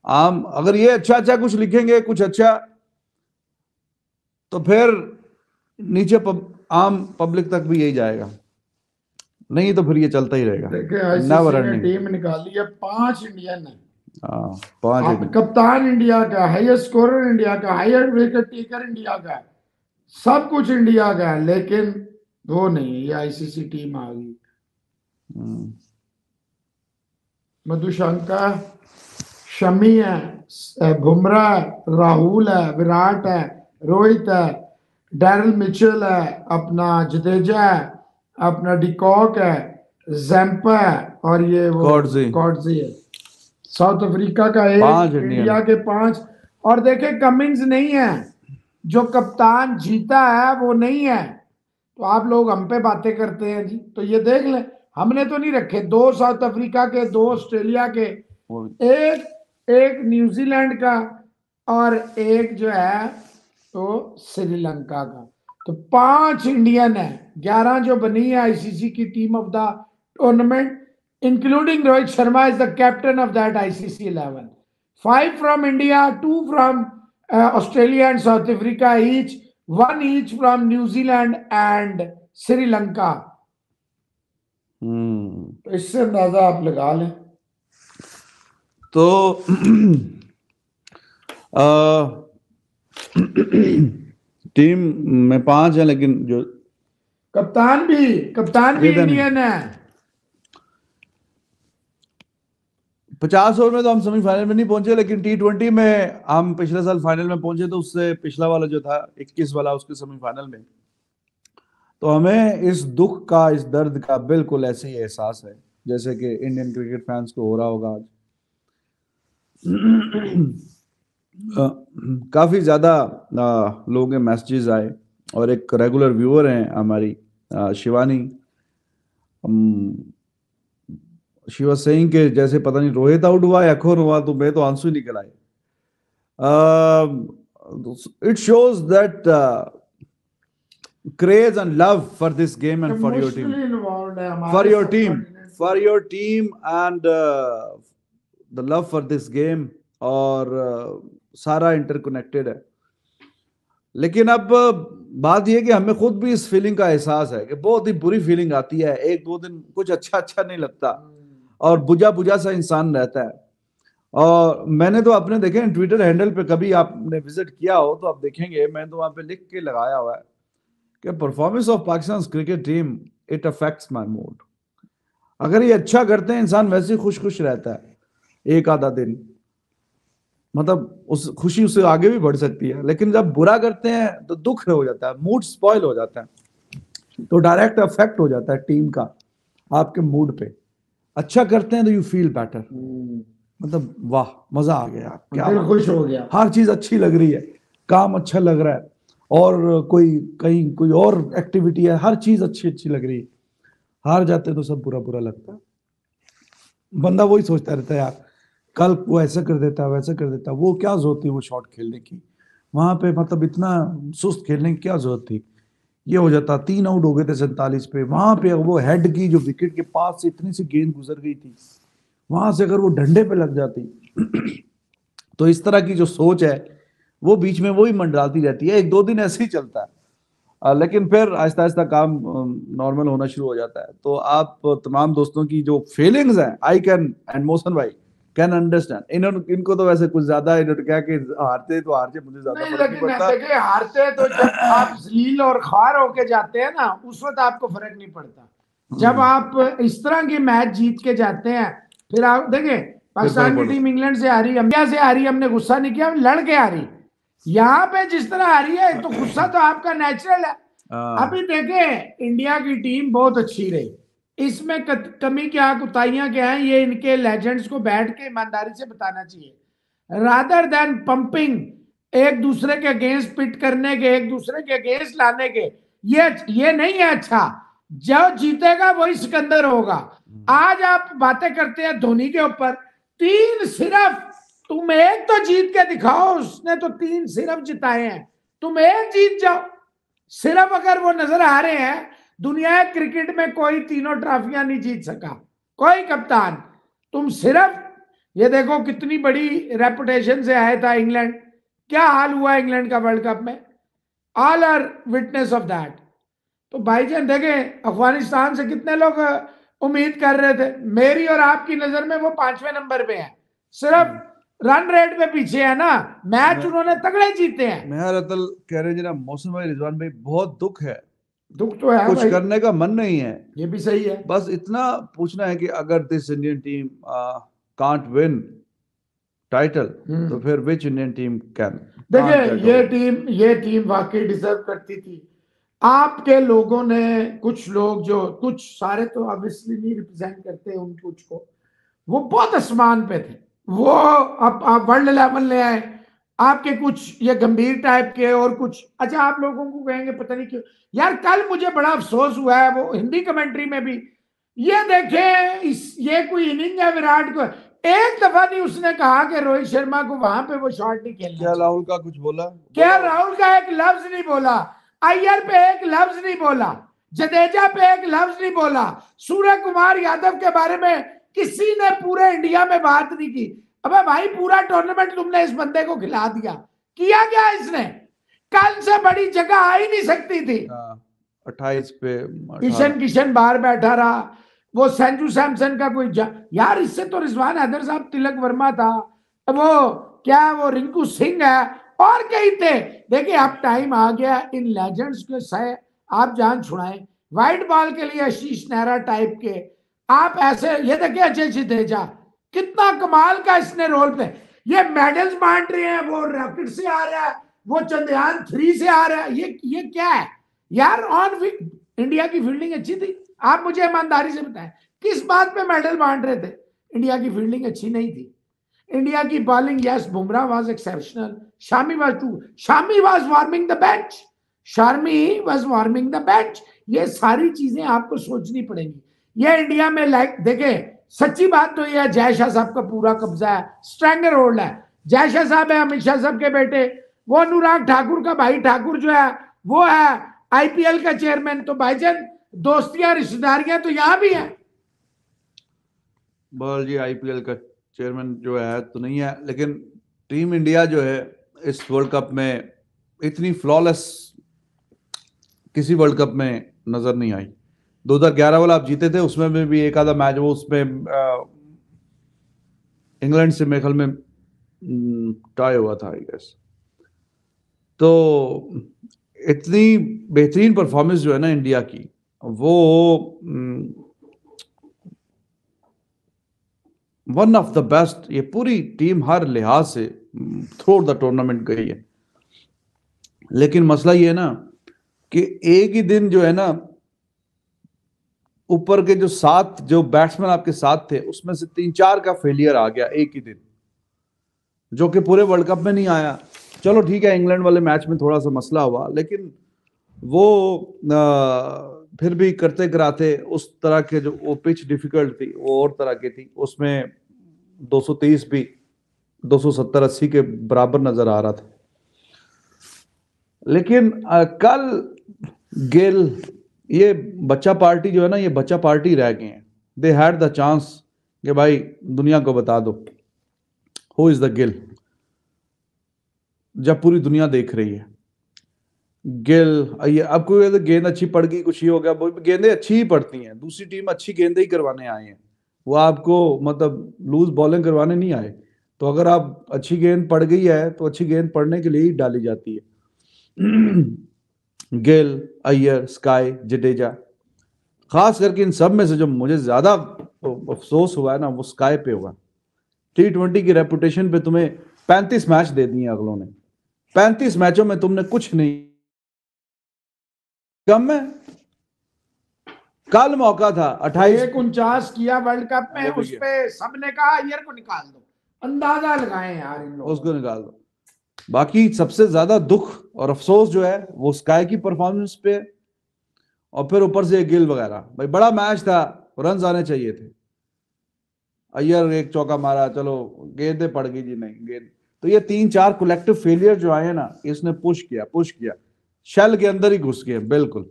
आम अगर ये अच्छा अच्छा कुछ लिखेंगे कुछ अच्छा तो फिर नीचे पब, आम पब्लिक तक भी यही जाएगा। नहीं तो फिर ये चलता ही रहेगा. टीम निकाली है पाँच इंडियन हाँ। पाँच कप्तान इंडिया का हाईएस्ट स्कोरर इंडिया का हाईएस्ट विकेट टेकर इंडिया का है सब कुछ इंडिया का है लेकिन वो नहीं ये आईसीसी टीम आ गई। हम्म, मधुशंका शमी है बुमराह है, राहुल है विराट है रोहित है डैरल मिचेल है अपना जडेजा है अपना डिकॉक है जैम्पा है और ये वो। कॉडजी है। साउथ अफ्रीका का एक इंडिया के पाँच। और देखे कमिंग्स नहीं है। जो कप्तान जीता है वो नहीं है। तो आप लोग हम पे बातें करते हैं जी। तो ये देख ले हमने तो नहीं रखे। दो साउथ अफ्रीका के दो ऑस्ट्रेलिया के। एक एक न्यूजीलैंड का और एक जो है तो श्रीलंका का। तो पाँच इंडियन है। ग्यारह जो बनी है आईसीसी की team of the tournament including Rohit Sharma is the captain of that ICC 11 five from india two from uh, australia and south africa each one each from new zealand and sri lanka हम्म तो इससे अंदाज़ा आप लगा लें तो आ, team में पाँच है लेकिन जो कप्तान भी कप्तान भी तो इंडियन है पचास ओवर में तो हम सेमीफाइनल में नहीं पहुँचे, लेकिन टी ट्वेंटी में हम पिछले साल फाइनल में पहुँचे तो उससे पिछला वाला जो था, इक्कीस वाला उसके सेमीफाइनल में। तो हमें इस दुख का, इस दर्द का बिल्कुल ऐसे ही एहसास है, जैसे कि इंडियन क्रिकेट फैंस को हो रहा होगा आज। काफ़ी ज़्यादा लोगों के मैसेजेस आए, और एक रेगुलर व्यूअर हैं हमारी शिवानी। शी वाज सेइंग कि जैसे पता नहीं रोहित आउट हुआ या कौन हुआ तो मैं तो आँसू ही निकल आए it shows that for your team. Emotionally involved है हमारे for your साथ team. Coordinate- for your team and uh, the love for this game और uh, सारा इंटरकनेक्टेड है। लेकिन अब uh, बात यह कि हमें खुद भी इस फीलिंग का एहसास है कि बहुत ही बुरी फीलिंग आती है। एक दो दिन कुछ अच्छा अच्छा नहीं लगता। और बुझा बुझा सा इंसान रहता है। और मैंने तो अपने देखे ट्विटर हैंडल पे कभी आपने विज़िट किया हो तो आप देखेंगे मैं तो वहाँ पे लिख के लगाया हुआ है कि performance of Pakistan cricket team it affects my mood अगर ये अच्छा करते हैं, इंसान वैसे ही खुश खुश रहता है, एक आधा दिन। मतलब उस, खुशी उससे आगे भी बढ़ सकती है, लेकिन जब बुरा करते हैं तो दुख हो जाता है मूड स्पॉइल हो जाता है। तो डायरेक्ट अफेक्ट हो जाता है टीम का, आपके मूड पे। अच्छा करते हैं तो यू फील बेटर मतलब वाह मज़ा आ गया। क्या खुश हो। गया। हर चीज़ अच्छी लग रही है। काम अच्छा लग रहा है। और कोई कहीं कोई और एक्टिविटी है हर चीज़ अच्छी अच्छी लग रही है। हार जाते तो सब बुरा बुरा लगता। है बंदा वही सोचता रहता है यार कल वो ऐसा कर देता है वैसा कर देता। है वो क्या ज़रूरत थी वो शॉट खेलने की? वहाँ पे मतलब इतना सुस्त खेलने की क्या ज़रूरत थी? ये हो जाता तीन आउट हो गए थे सैंतालीस पे। वहाँ पे वो हेड की जो विकेट के पास से इतनी सी गेंद गुजर गई थी वहाँ से अगर वो डंडे पे लग जाती तो इस तरह की जो सोच है वो बीच में वही मंडराती रहती है। एक दो दिन ऐसे ही चलता है। अ, लेकिन फिर आहिस्ता आहिस्ता काम नॉर्मल होना शुरू हो जाता है। तो आप तमाम दोस्तों की जो फीलिंग्स हैं आई कैन एंड मोहसन भाई कैन अंडरस्टैंड इन्होंने इनको तो वैसे कुछ ज़्यादा इन्होंने कहा कि हारते तो हार जाए मुझे ज़्यादा नहीं फ़र्क नहीं लेकिन पड़ता। देखिए हारते तो जब आप जलील और खार होके जाते हैं ना उस वक्त आपको फ़र्क नहीं पड़ता। हम्म। जब आप इस तरह के मैच जीत के जाते हैं फिर आप देखें पाकिस्तान की टीम इंग्लैंड से हारी इंडिया से हारी हमने गुस्सा नहीं किया लड़ के हारी। यहाँ पे जिस तरह हारी है तो गुस्सा तो आपका नेचुरल है। हाँ, अभी देखें इंडिया की टीम बहुत अच्छी रही। इसमें कमी क्या कुताइयाँ क्या हैं? ये इनके लेजेंड्स को बैठ के ईमानदारी से बताना चाहिए। रादर देन पंपिंग एक दूसरे के अगेंस्ट पिट करने के एक दूसरे के अगेंस्ट लाने के ये ये नहीं है अच्छा। जो जीतेगा वही सिकंदर होगा। आज आप बातें करते हैं धोनी के ऊपर तीन सिर्फ़ तुम एक तो जीत के दिखाओ उसने तो तीन सिर्फ़ जिताए हैं। तुम एक जीत जाओ। सिर्फ़ अगर वो नज़र आ रहे हैं दुनिया क्रिकेट में कोई तीनों ट्रॉफियाँ नहीं जीत सका। कोई कप्तान। तुम सिर्फ़ ये देखो कितनी बड़ी रेपुटेशन से आया था इंग्लैंड। क्या हाल हुआ इंग्लैंड का वर्ल्ड कप में? All are witness of that तो भाईजान देखें अफ़गानिस्तान से कितने लोग उम्मीद कर रहे थे? मेरी और आपकी नज़र में वो पाँचवें नंबर पे है। सिर्फ़ रन रेट में पीछे है ना। मैच उन्होंने तगड़े जीते हैं। अतल कह रहे जनाब मौसम भाई रिजवान भाई बहुत दुख है। दुख तो है कुछ करने का मन नहीं है। ये भी सही है। बस इतना पूछना है कि अगर this Indian team can't win title. तो फिर विच इंडियन टीम कैन देखिए ये टीम ये टीम वाकई डिजर्व करती थी। आपके लोगों ने कुछ लोग जो कुछ सारे तो ऑब्वियसली नहीं रिप्रेजेंट करते उन कुछ को वो बहुत आसमान पे थे। वो अब आप वर्ल्ड लेवल ले आए आपके कुछ ये गंभीर टाइप के और कुछ अच्छा आप लोगों को कहेंगे पता नहीं क्यों। यार कल मुझे बड़ा अफसोस हुआ है वो हिंदी कमेंट्री में भी। ये देखे इस ये कोई इनिंग है विराट को। एक दफ़ा नहीं उसने कहा कि रोहित शर्मा को वहाँ पे वो शॉट नहीं खेलना क्या राहुल का कुछ बोला? क्या राहुल का एक लफ्ज नहीं बोला? अय्यर पे एक लफ्ज नहीं बोला? जडेजा पे एक लफ्ज नहीं बोला? सूर्य कुमार यादव के बारे में किसी ने पूरे इंडिया में बात नहीं की। अबे भाई पूरा टूर्नामेंट तुमने इस बंदे को खिला दिया। किया क्या इसने? कल से बड़ी जगह आ ही नहीं सकती थी। अट्ठाईस पे किशन किशन बाहर बैठा रहा। वो संजू सैमसन का कोई. यार इससे तो रिजवान हैदर साहब तिलक वर्मा था। वो क्या वो रिंकू सिंह है? और कई थे। देखिए अब टाइम आ गया इन लेजेंड्स के सह आप जान छुड़ाएँ। वाइट बॉल के लिए आशीष नेहरा टाइप के। आप ऐसे ये देखिए अजय सिद्धेजा कितना कमाल का इसने रोल प्ले ये मेडल्स बांट रहे हैं, वो रॉकेट से आ रहा है, वो चंद्रयान थ्री से आ रहा है। ये ये क्या है? यार ऑन इंडिया की फील्डिंग अच्छी थी। आप मुझे ईमानदारी से बताएँ, किस बात पे मेडल बांट रहे थे? इंडिया की फील्डिंग अच्छी नहीं थी। इंडिया की bowling yes Bumrah was exceptional Shami was too Shami was warming the bench Shami was warming the bench ये सारी चीज़ें आपको सोचनी पड़ेंगी। ये इंडिया में लाइक देखे सच्ची बात तो ये है, जय शाह साहब का पूरा कब्जा है स्ट्रैंगर होल्ड है। जय शाह साहब है, अमित शाह साहब के बेटे। वो अनुराग ठाकुर का भाई ठाकुर जो है, वो है आईपीएल का चेयरमैन तो भाईजान, दोस्तियाँ, रिश्तेदारियाँ तो यहाँ भी है। बॉल जी आईपीएल का चेयरमैन जो है तो नहीं है। लेकिन टीम इंडिया जो है, इस वर्ल्ड कप में इतनी फ्लॉलेस किसी वर्ल्ड कप में नज़र नहीं आई। 2011 वाला आप जीते थे उसमें भी, भी एक आधा मैच वो उसमें इंग्लैंड से मेरे ख्याल में टाई हुआ था आई गेस तो इतनी बेहतरीन परफॉर्मेंस जो है ना इंडिया की वो वन ऑफ़ द बेस्ट ये पूरी टीम हर लिहाज से थ्रू द टूर्नामेंट गई है। लेकिन मसला ये है ना कि एक ही दिन जो है ना ऊपर के जो सात जो बैट्समैन आपके साथ थे उसमें से तीन चार का फेलियर आ गया एक ही दिन जो कि पूरे वर्ल्ड कप में नहीं आया। चलो ठीक है इंग्लैंड वाले मैच में थोड़ा सा मसला हुआ लेकिन वो आ, फिर भी करते कराते उस तरह के जो वो पिच डिफ़िकल्ट थी वो और तरह की थी। उसमें 230 भी 270 80 के बराबर नज़र आ रहा था। लेकिन आ, कल गिल ये बच्चा पार्टी जो है ना, ये बच्चा पार्टी रह गए हैं। दे हैड द चांस कि भाई, दुनिया को बता दो। हु इज़ द गिल जब पूरी दुनिया देख रही है। गिल ये अब कोई गेंद अच्छी पड़ गई, कुछ ही हो गया गेंदें अच्छी ही पड़ती हैं। दूसरी टीम अच्छी गेंदें ही करवाने आए हैं। वो आपको मतलब लूज बॉलिंग करवाने नहीं आए। तो अगर आप अच्छी गेंद पड़ गई है तो अच्छी गेंद पड़ने के लिए ही डाली जाती है। गिल अय्यर स्काई जडेजा। खास करके इन सब में से जो मुझे ज़्यादा अफसोस हुआ है ना वो स्काई पे हुआ। टी ट्वेंटी की रेपुटेशन पे तुम्हें पैंतीस मैच दे दिए अगलों ने। पैंतीस मैचों में तुमने कुछ नहीं। कम है। कल मौका था अट्ठाईस एक उनचास किया वर्ल्ड कप में उस पे सबने कहा अय्यर को निकाल दो। अंदाज़ा लगाए यार इन लोगों उसको निकाल दो। बाकी सबसे ज़्यादा दुख और अफसोस जो है वो स्काई की परफॉर्मेंस पे है और फिर ऊपर से गिल वगैरह। भाई बड़ा मैच था रन आने चाहिए थे। अय्यर एक चौका मारा चलो गेंदे पड़ गई जी नहीं गेंद। तो ये तीन चार कलेक्टिव फेलियर जो आए हैं ना इसने पुश किया पुश किया। शेल के अंदर ही घुस गए बिल्कुल।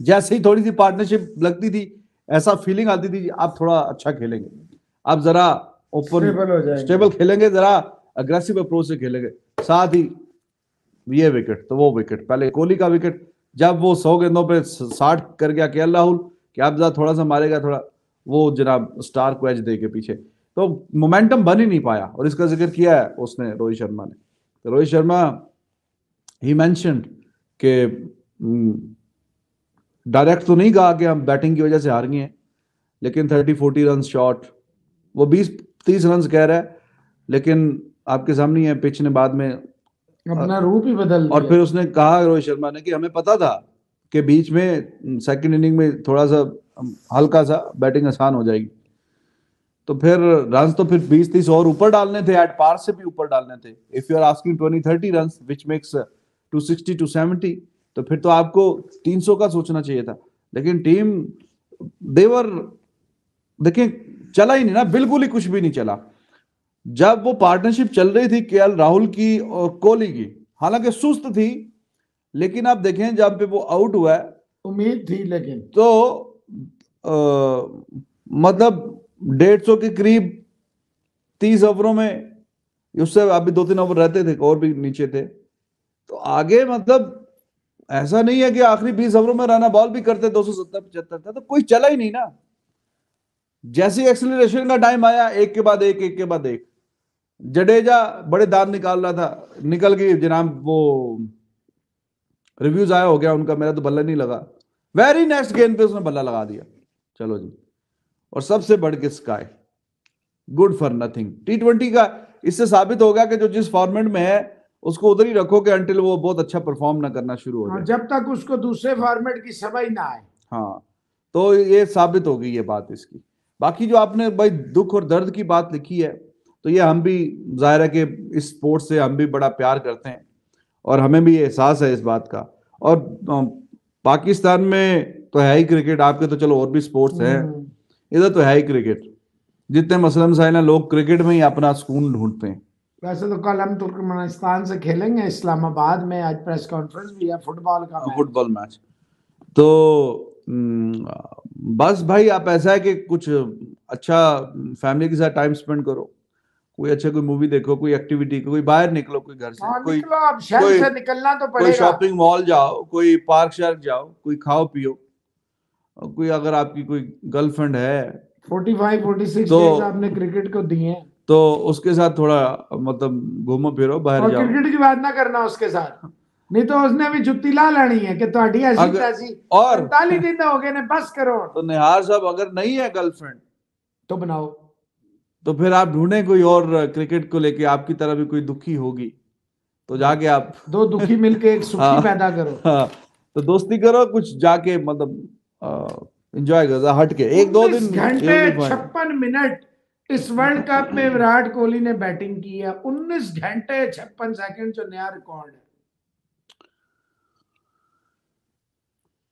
जैसे ही थोड़ी सी पार्टनरशिप लगती थी ऐसा फीलिंग आती थी आप थोड़ा अच्छा खेलेंगे। आप जरा ओपन स्टेबल खेलेंगे जरा अग्रेसिव अप्रोच से खेलेंगे। साथ ही ये विकेट तो वो विकेट पहले कोहली का विकेट जब वो सौ गेंदों पे साठ कर गया के राहुल कि आप थोड़ा सा मारेगा, थोड़ा, वो जनाब स्टार को एज दे के पीछे। तो मोमेंटम बन ही नहीं पाया, और इसका ज़िक्र किया है उसने रोहित शर्मा ने। तो रोहित शर्मा ही मैंशन के डायरेक्ट तो नहीं कहा कि हम बैटिंग की वजह से हार गए हैं, लेकिन थर्टी फोर्टी रन शॉट वो बीस, तीस रन कह रहा है, लेकिन आपके सामने ही है पिच ने बाद में अपना रूप ही बदल और फिर उसने कहा रोहित शर्मा ने कि हमें पता था कि बीच में सेकंड इनिंग में थोड़ा सा हल्का सा बैटिंग आसान हो जाएगी। तो फिर रन तो फिर 20 30 और ऊपर डालने थे एट पार से भी ऊपर डालने थे। If you are asking 20 30 run which makes 260 to 70 तो फिर तो आपको 300 का सोचना चाहिए था। लेकिन टीम देवर देखिए चला ही नहीं ना बिल्कुल ही कुछ भी नहीं चला। जब वो पार्टनरशिप चल रही थी केएल राहुल की और कोहली की हालाँकि सुस्त थी लेकिन आप देखें जब पे वो आउट हुआ है उम्मीद थी लेकिन। तो आ, मतलब डेढ़ सौ के करीब तीस ओवरों में उससे अभी दो तीन ओवर रहते थे और भी नीचे थे। तो आगे मतलब ऐसा नहीं है कि आखिरी बीस ओवरों में राना बॉल भी करते दो सौ सत्तर पचहत्तर था तो कोई चला ही नहीं ना। जैसे एक्सेलरेशन का टाइम आया एक के बाद एक एक के बाद एक। जडेजा बड़े दांत निकाल रहा था। निकल गई जनाब वो रिव्यूज़ आया हो गया उनका मेरा तो बल्ला नहीं लगा। वेरी नेक्स्ट गेंद पे उसने बल्ला लगा दिया। चलो जी। और सबसे बढ़ के Sky good for nothing T twenty का इससे साबित हो गया कि जो जिस फॉर्मेट में है उसको उधर ही रखो कि अंटिल वो बहुत अच्छा परफॉर्म ना करना शुरू हो हाँ, जाए। जब तक उसको दूसरे फॉर्मेट की समझ ना आए। हाँ तो ये साबित हो गई ये बात इसकी। बाकी जो आपने भाई दुख और दर्द की बात लिखी है तो ये हम भी ज़ाहिर है कि इस स्पोर्ट से हम भी बड़ा प्यार करते हैं और हमें भी एहसास है इस बात का। और पाकिस्तान में तो है ही क्रिकेट आपके तो चलो और भी स्पोर्ट्स हैं। हम्म, इधर तो है ही क्रिकेट। जितने मसलन मसाइल हैं लोग क्रिकेट में ही अपना सुकून ढूंढते हैं। वैसे तो कल हम तुर्कमेनिस्तान से खेलेंगे इस्लामाबाद में आज प्रेस कॉन्फ्रेंस भी है फुटबॉल का फुटबॉल मैच। तो हम्म, बस भाई आप ऐसा है कि कुछ अच्छा फैमिली के साथ टाइम स्पेंड करो। कोई अच्छा कोई मूवी देखो कोई एक्टिविटी कोई बाहर निकलो कोई घर से हाँ कोई निकलो अब शहर कोई- से निकलना तो कोई पड़ेगा शॉपिंग मॉल जाओ कोई पार्क शार्क जाओ कोई खाओ पियो और कोई अगर आपकी कोई गर्लफ्रेंड है 45 46 तो- डेज आपने क्रिकेट को दिए हैं तो उसके साथ थोड़ा मतलब घूमो फिरो बाहर और जाओ क्रिकेट की बात ना करना उसके साथ नहीं तो उसने भी जुत्ती ला लेनी है कि ਤੁਹਾਡੀ ऐसी अगर- तैसी और 45 दिन हो गए ने बस करो तो निहार साहब अगर नहीं है गर्लफ्रेंड तो बनाओ तो फिर आप ढूंढे कोई और क्रिकेट को लेके आपकी तरह भी कोई दुखी होगी। तो जाके आप दो दुखी मिलके एक सुखी हाँ। पैदा करो। हाँ, तो दोस्ती करो कुछ जाके मतलब एंजॉय करो हट के। एक दो दिन घंटे. छप्पन मिनट इस वर्ल्ड कप में विराट कोहली ने बैटिंग की है। 19 घंटे छप्पन सेकंड जो नया रिकॉर्ड है।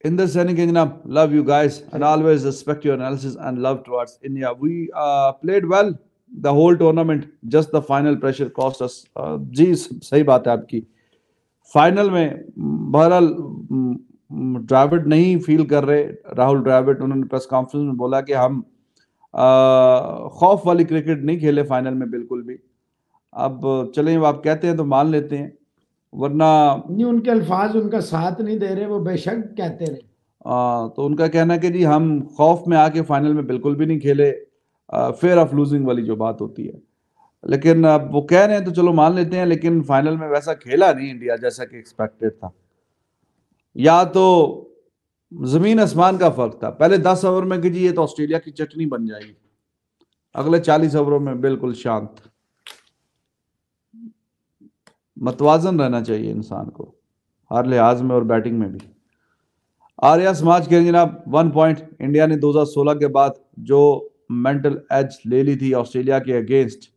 In the Sainik Enginam, love you guys and always respect your analysis and love towards India. We uh, played well the whole tournament. Just the final pressure cost us. Uh, जी सही बात है आपकी final में बहरहाल ड्राविड नहीं feel कर रहे राहुल ड्राविड उन्होंने प्रेस कॉन्फ्रेंस में बोला कि हम आ, खौफ वाली क्रिकेट नहीं खेले फाइनल में बिल्कुल भी अब चलें आप कहते हैं तो मान लेते हैं वरना नहीं उनके अल्फाज उनका साथ नहीं दे रहे वो बेशक कहते रहे। आ, तो उनका कहना कि जी हम खौफ में आके फाइनल में बिल्कुल भी नहीं खेले। फेयर ऑफ़ लूजिंग वाली जो बात होती है। लेकिन अब वो कह रहे हैं तो चलो मान लेते हैं लेकिन फाइनल में वैसा खेला नहीं इंडिया जैसा कि एक्सपेक्टेड था। या तो ज़मीन आसमान का फ़र्क था। पहले दस ओवर में कि जी ये तो ऑस्ट्रेलिया की चटनी बन जाएगी। अगले चालीस ओवरों में बिल्कुल शांत। मतवाजन रहना चाहिए इंसान को हर लिहाज में और बैटिंग में भी। आर्या समाज के जनाब वन पॉइंट इंडिया ने 2016 के बाद जो मेंटल एज ले ली थी ऑस्ट्रेलिया के against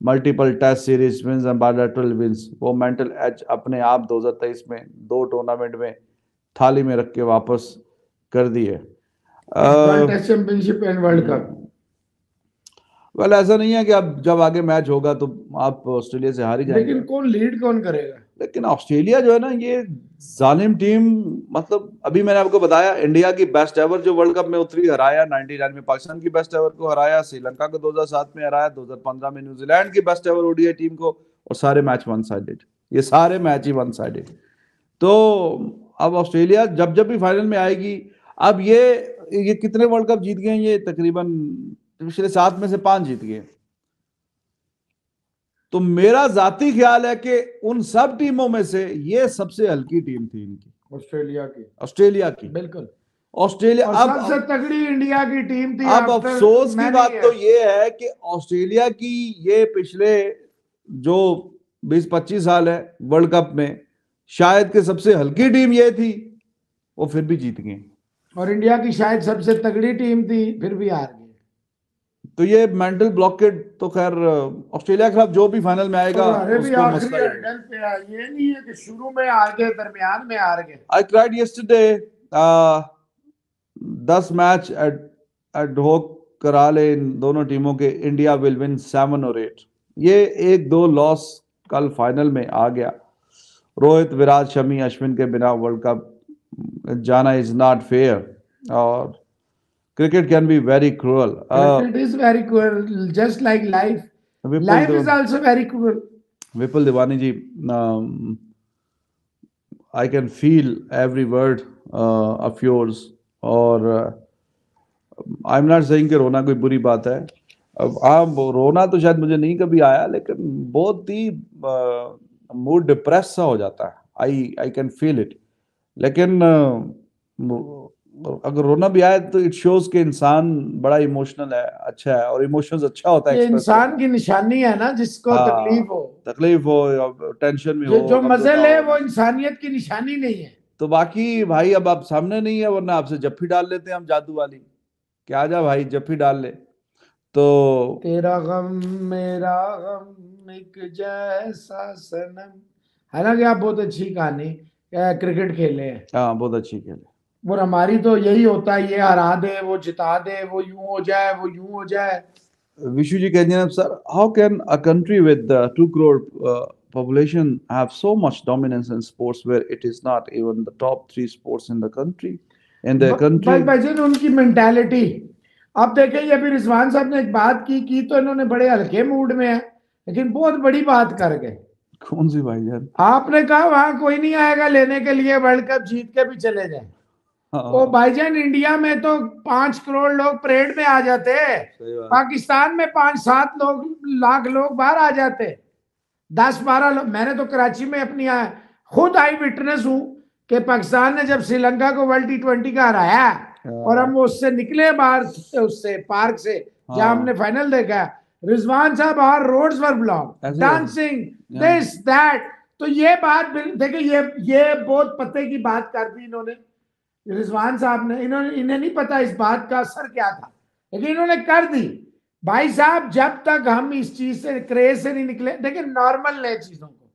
multiple test series wins and bilateral wins वो मेंटल एज अपने आप 2023 में दो टूर्नामेंट में थाली में रख के वापस कर दिए championship and world cup well ऐसा नहीं है कि अब जब आगे मैच होगा तो आप ऑस्ट्रेलिया से हार ही जाएँगे। लेकिन कौन लीड कौन करेगा? लेकिन ऑस्ट्रेलिया जो है ना ये जालिम टीम मतलब अभी मैंने आपको बताया इंडिया की बेस्ट एवर जो वर्ल्ड कप में उतरी हराया 99 में पाकिस्तान की बेस्ट एवर को हराया श्रीलंका को 2007 में हराया 2015 में न्यूजीलैंड की बेस्ट एवर ओडीआई टीम को और सारे मैच वन साइडेड ये सारे मैच ही वन साइडेड तो अब ऑस्ट्रेलिया जब जब भी फाइनल में आएगी अब ये ये कितने वर्ल्ड कप जीत गए ये तकरीबन पिछले सात में से पाँच जीत गए। तो मेरा जाती ख्याल है कि उन सब टीमों में से ये सबसे हल्की टीम थी इनकी। ऑस्ट्रेलिया की। ऑस्ट्रेलिया की। बिल्कुल। ऑस्ट्रेलिया अब सबसे तगड़ी इंडिया की टीम थी अब अफसोस की बात तो. ये है कि ऑस्ट्रेलिया की ये पिछले जो 20-25 साल है वर्ल्ड कप में शायद के सबसे हल्की टीम ये थी वो फिर भी जीत गए। और इंडिया की शायद सबसे तगड़ी टीम थी फिर भी हार तो ये मेंटल ब्लॉकेट तो खैर ऑस्ट्रेलिया के खिलाफ जो भी फाइनल में आएगा अरे भी है। पे आए ये नहीं है कि शुरू में हार गए दरमियान में हार गए। Tried yesterday uh, दस मैच एट होक करा ले इन दोनों टीमों के इंडिया विल विन सेवन और एट ये एक दो लॉस कल फाइनल में आ गया। रोहित विराट शमी अश्विन के बिना वर्ल्ड कप जाना इज़ नॉट फेयर और cricket can be very cruel Cricket is very cruel just like life Vipul life is also very cruel Vipul Diwani ji, um, I can feel every word uh, of yours. और I am not saying कि रोना कोई बुरी बात है अब हाँ वो रोना तो शायद मुझे नहीं कभी आया लेकिन बहुत ही मूड डिप्रेस सा हो जाता है I I can feel it लेकिन uh, अगर रोना भी आए तो इट शोज़ कि इंसान बड़ा इमोशनल है अच्छा है और इमोशंस अच्छा होता है इंसान की निशानी है ना जिसको हाँ, तकलीफ़ हो। तकलीफ़ हो टेंशन में जो हो जो गम मज़े ले वो इंसानियत की निशानी नहीं है। तो बाकी भाई अब आप सामने नहीं है वरना आपसे जफ्फी डाल लेते हैं हम जादू वाली। क्या जा भाई जफ्फी डाल ले। तो तेरा गम मेरा गम एक जैसा सनम। हालाँकि आप बहुत अच्छी कहानी क्रिकेट खेले हैं। हाँ बहुत अच्छी खेले। और हमारी तो यही होता है ये हरा दे वो जिता दे वो यूँ हो जाए वो यूँ हो जाए Vishu ji Kanjanab sir, how can a country with uh, 2 crore uh, population have so much dominance in sports where it is not even the top three sports in the country? In the ब- country, भाई भाईजान उनकी mentality अब देखें ये अभी रिजवान साहब ने एक बात की की तो इन्होंने बड़े हल्के मूड में है लेकिन बहुत बड़ी बात कर गए कौन सी भाईजान आपने कहा वहाँ कोई नहीं आएगा लेने के लिए वर्ल्ड कप जीत के भी चले जाए हाँ, ओ भाईजान इंडिया में तो पाँच करोड़ लोग परेड में आ जाते हैं। पाकिस्तान में पाँच सात लोग लाख लोग बाहर आ जाते दस बारह लोग मैंने तो कराची में अपनी खुद आई विटनेस हूँ कि पाकिस्तान ने जब श्रीलंका को वर्ल्ड टी ट्वेंटी का हराया और हम उससे निकले बाहर उससे पार्क से जहाँ हाँ। हमने फाइनल देखा रिजवान साहब और roads were block dancing this that तो ये बात देखिए ये ये बहुत पते की बात कर दी इन्होंने। रिजवान साहब ने इन्होंने इन्हें नहीं पता इस बात का असर क्या था लेकिन इन्होंने कर दी। भाई साहब जब तक हम इस चीज़ से क्रेज से नहीं निकले देखिए नॉर्मल ले चीज़ों को।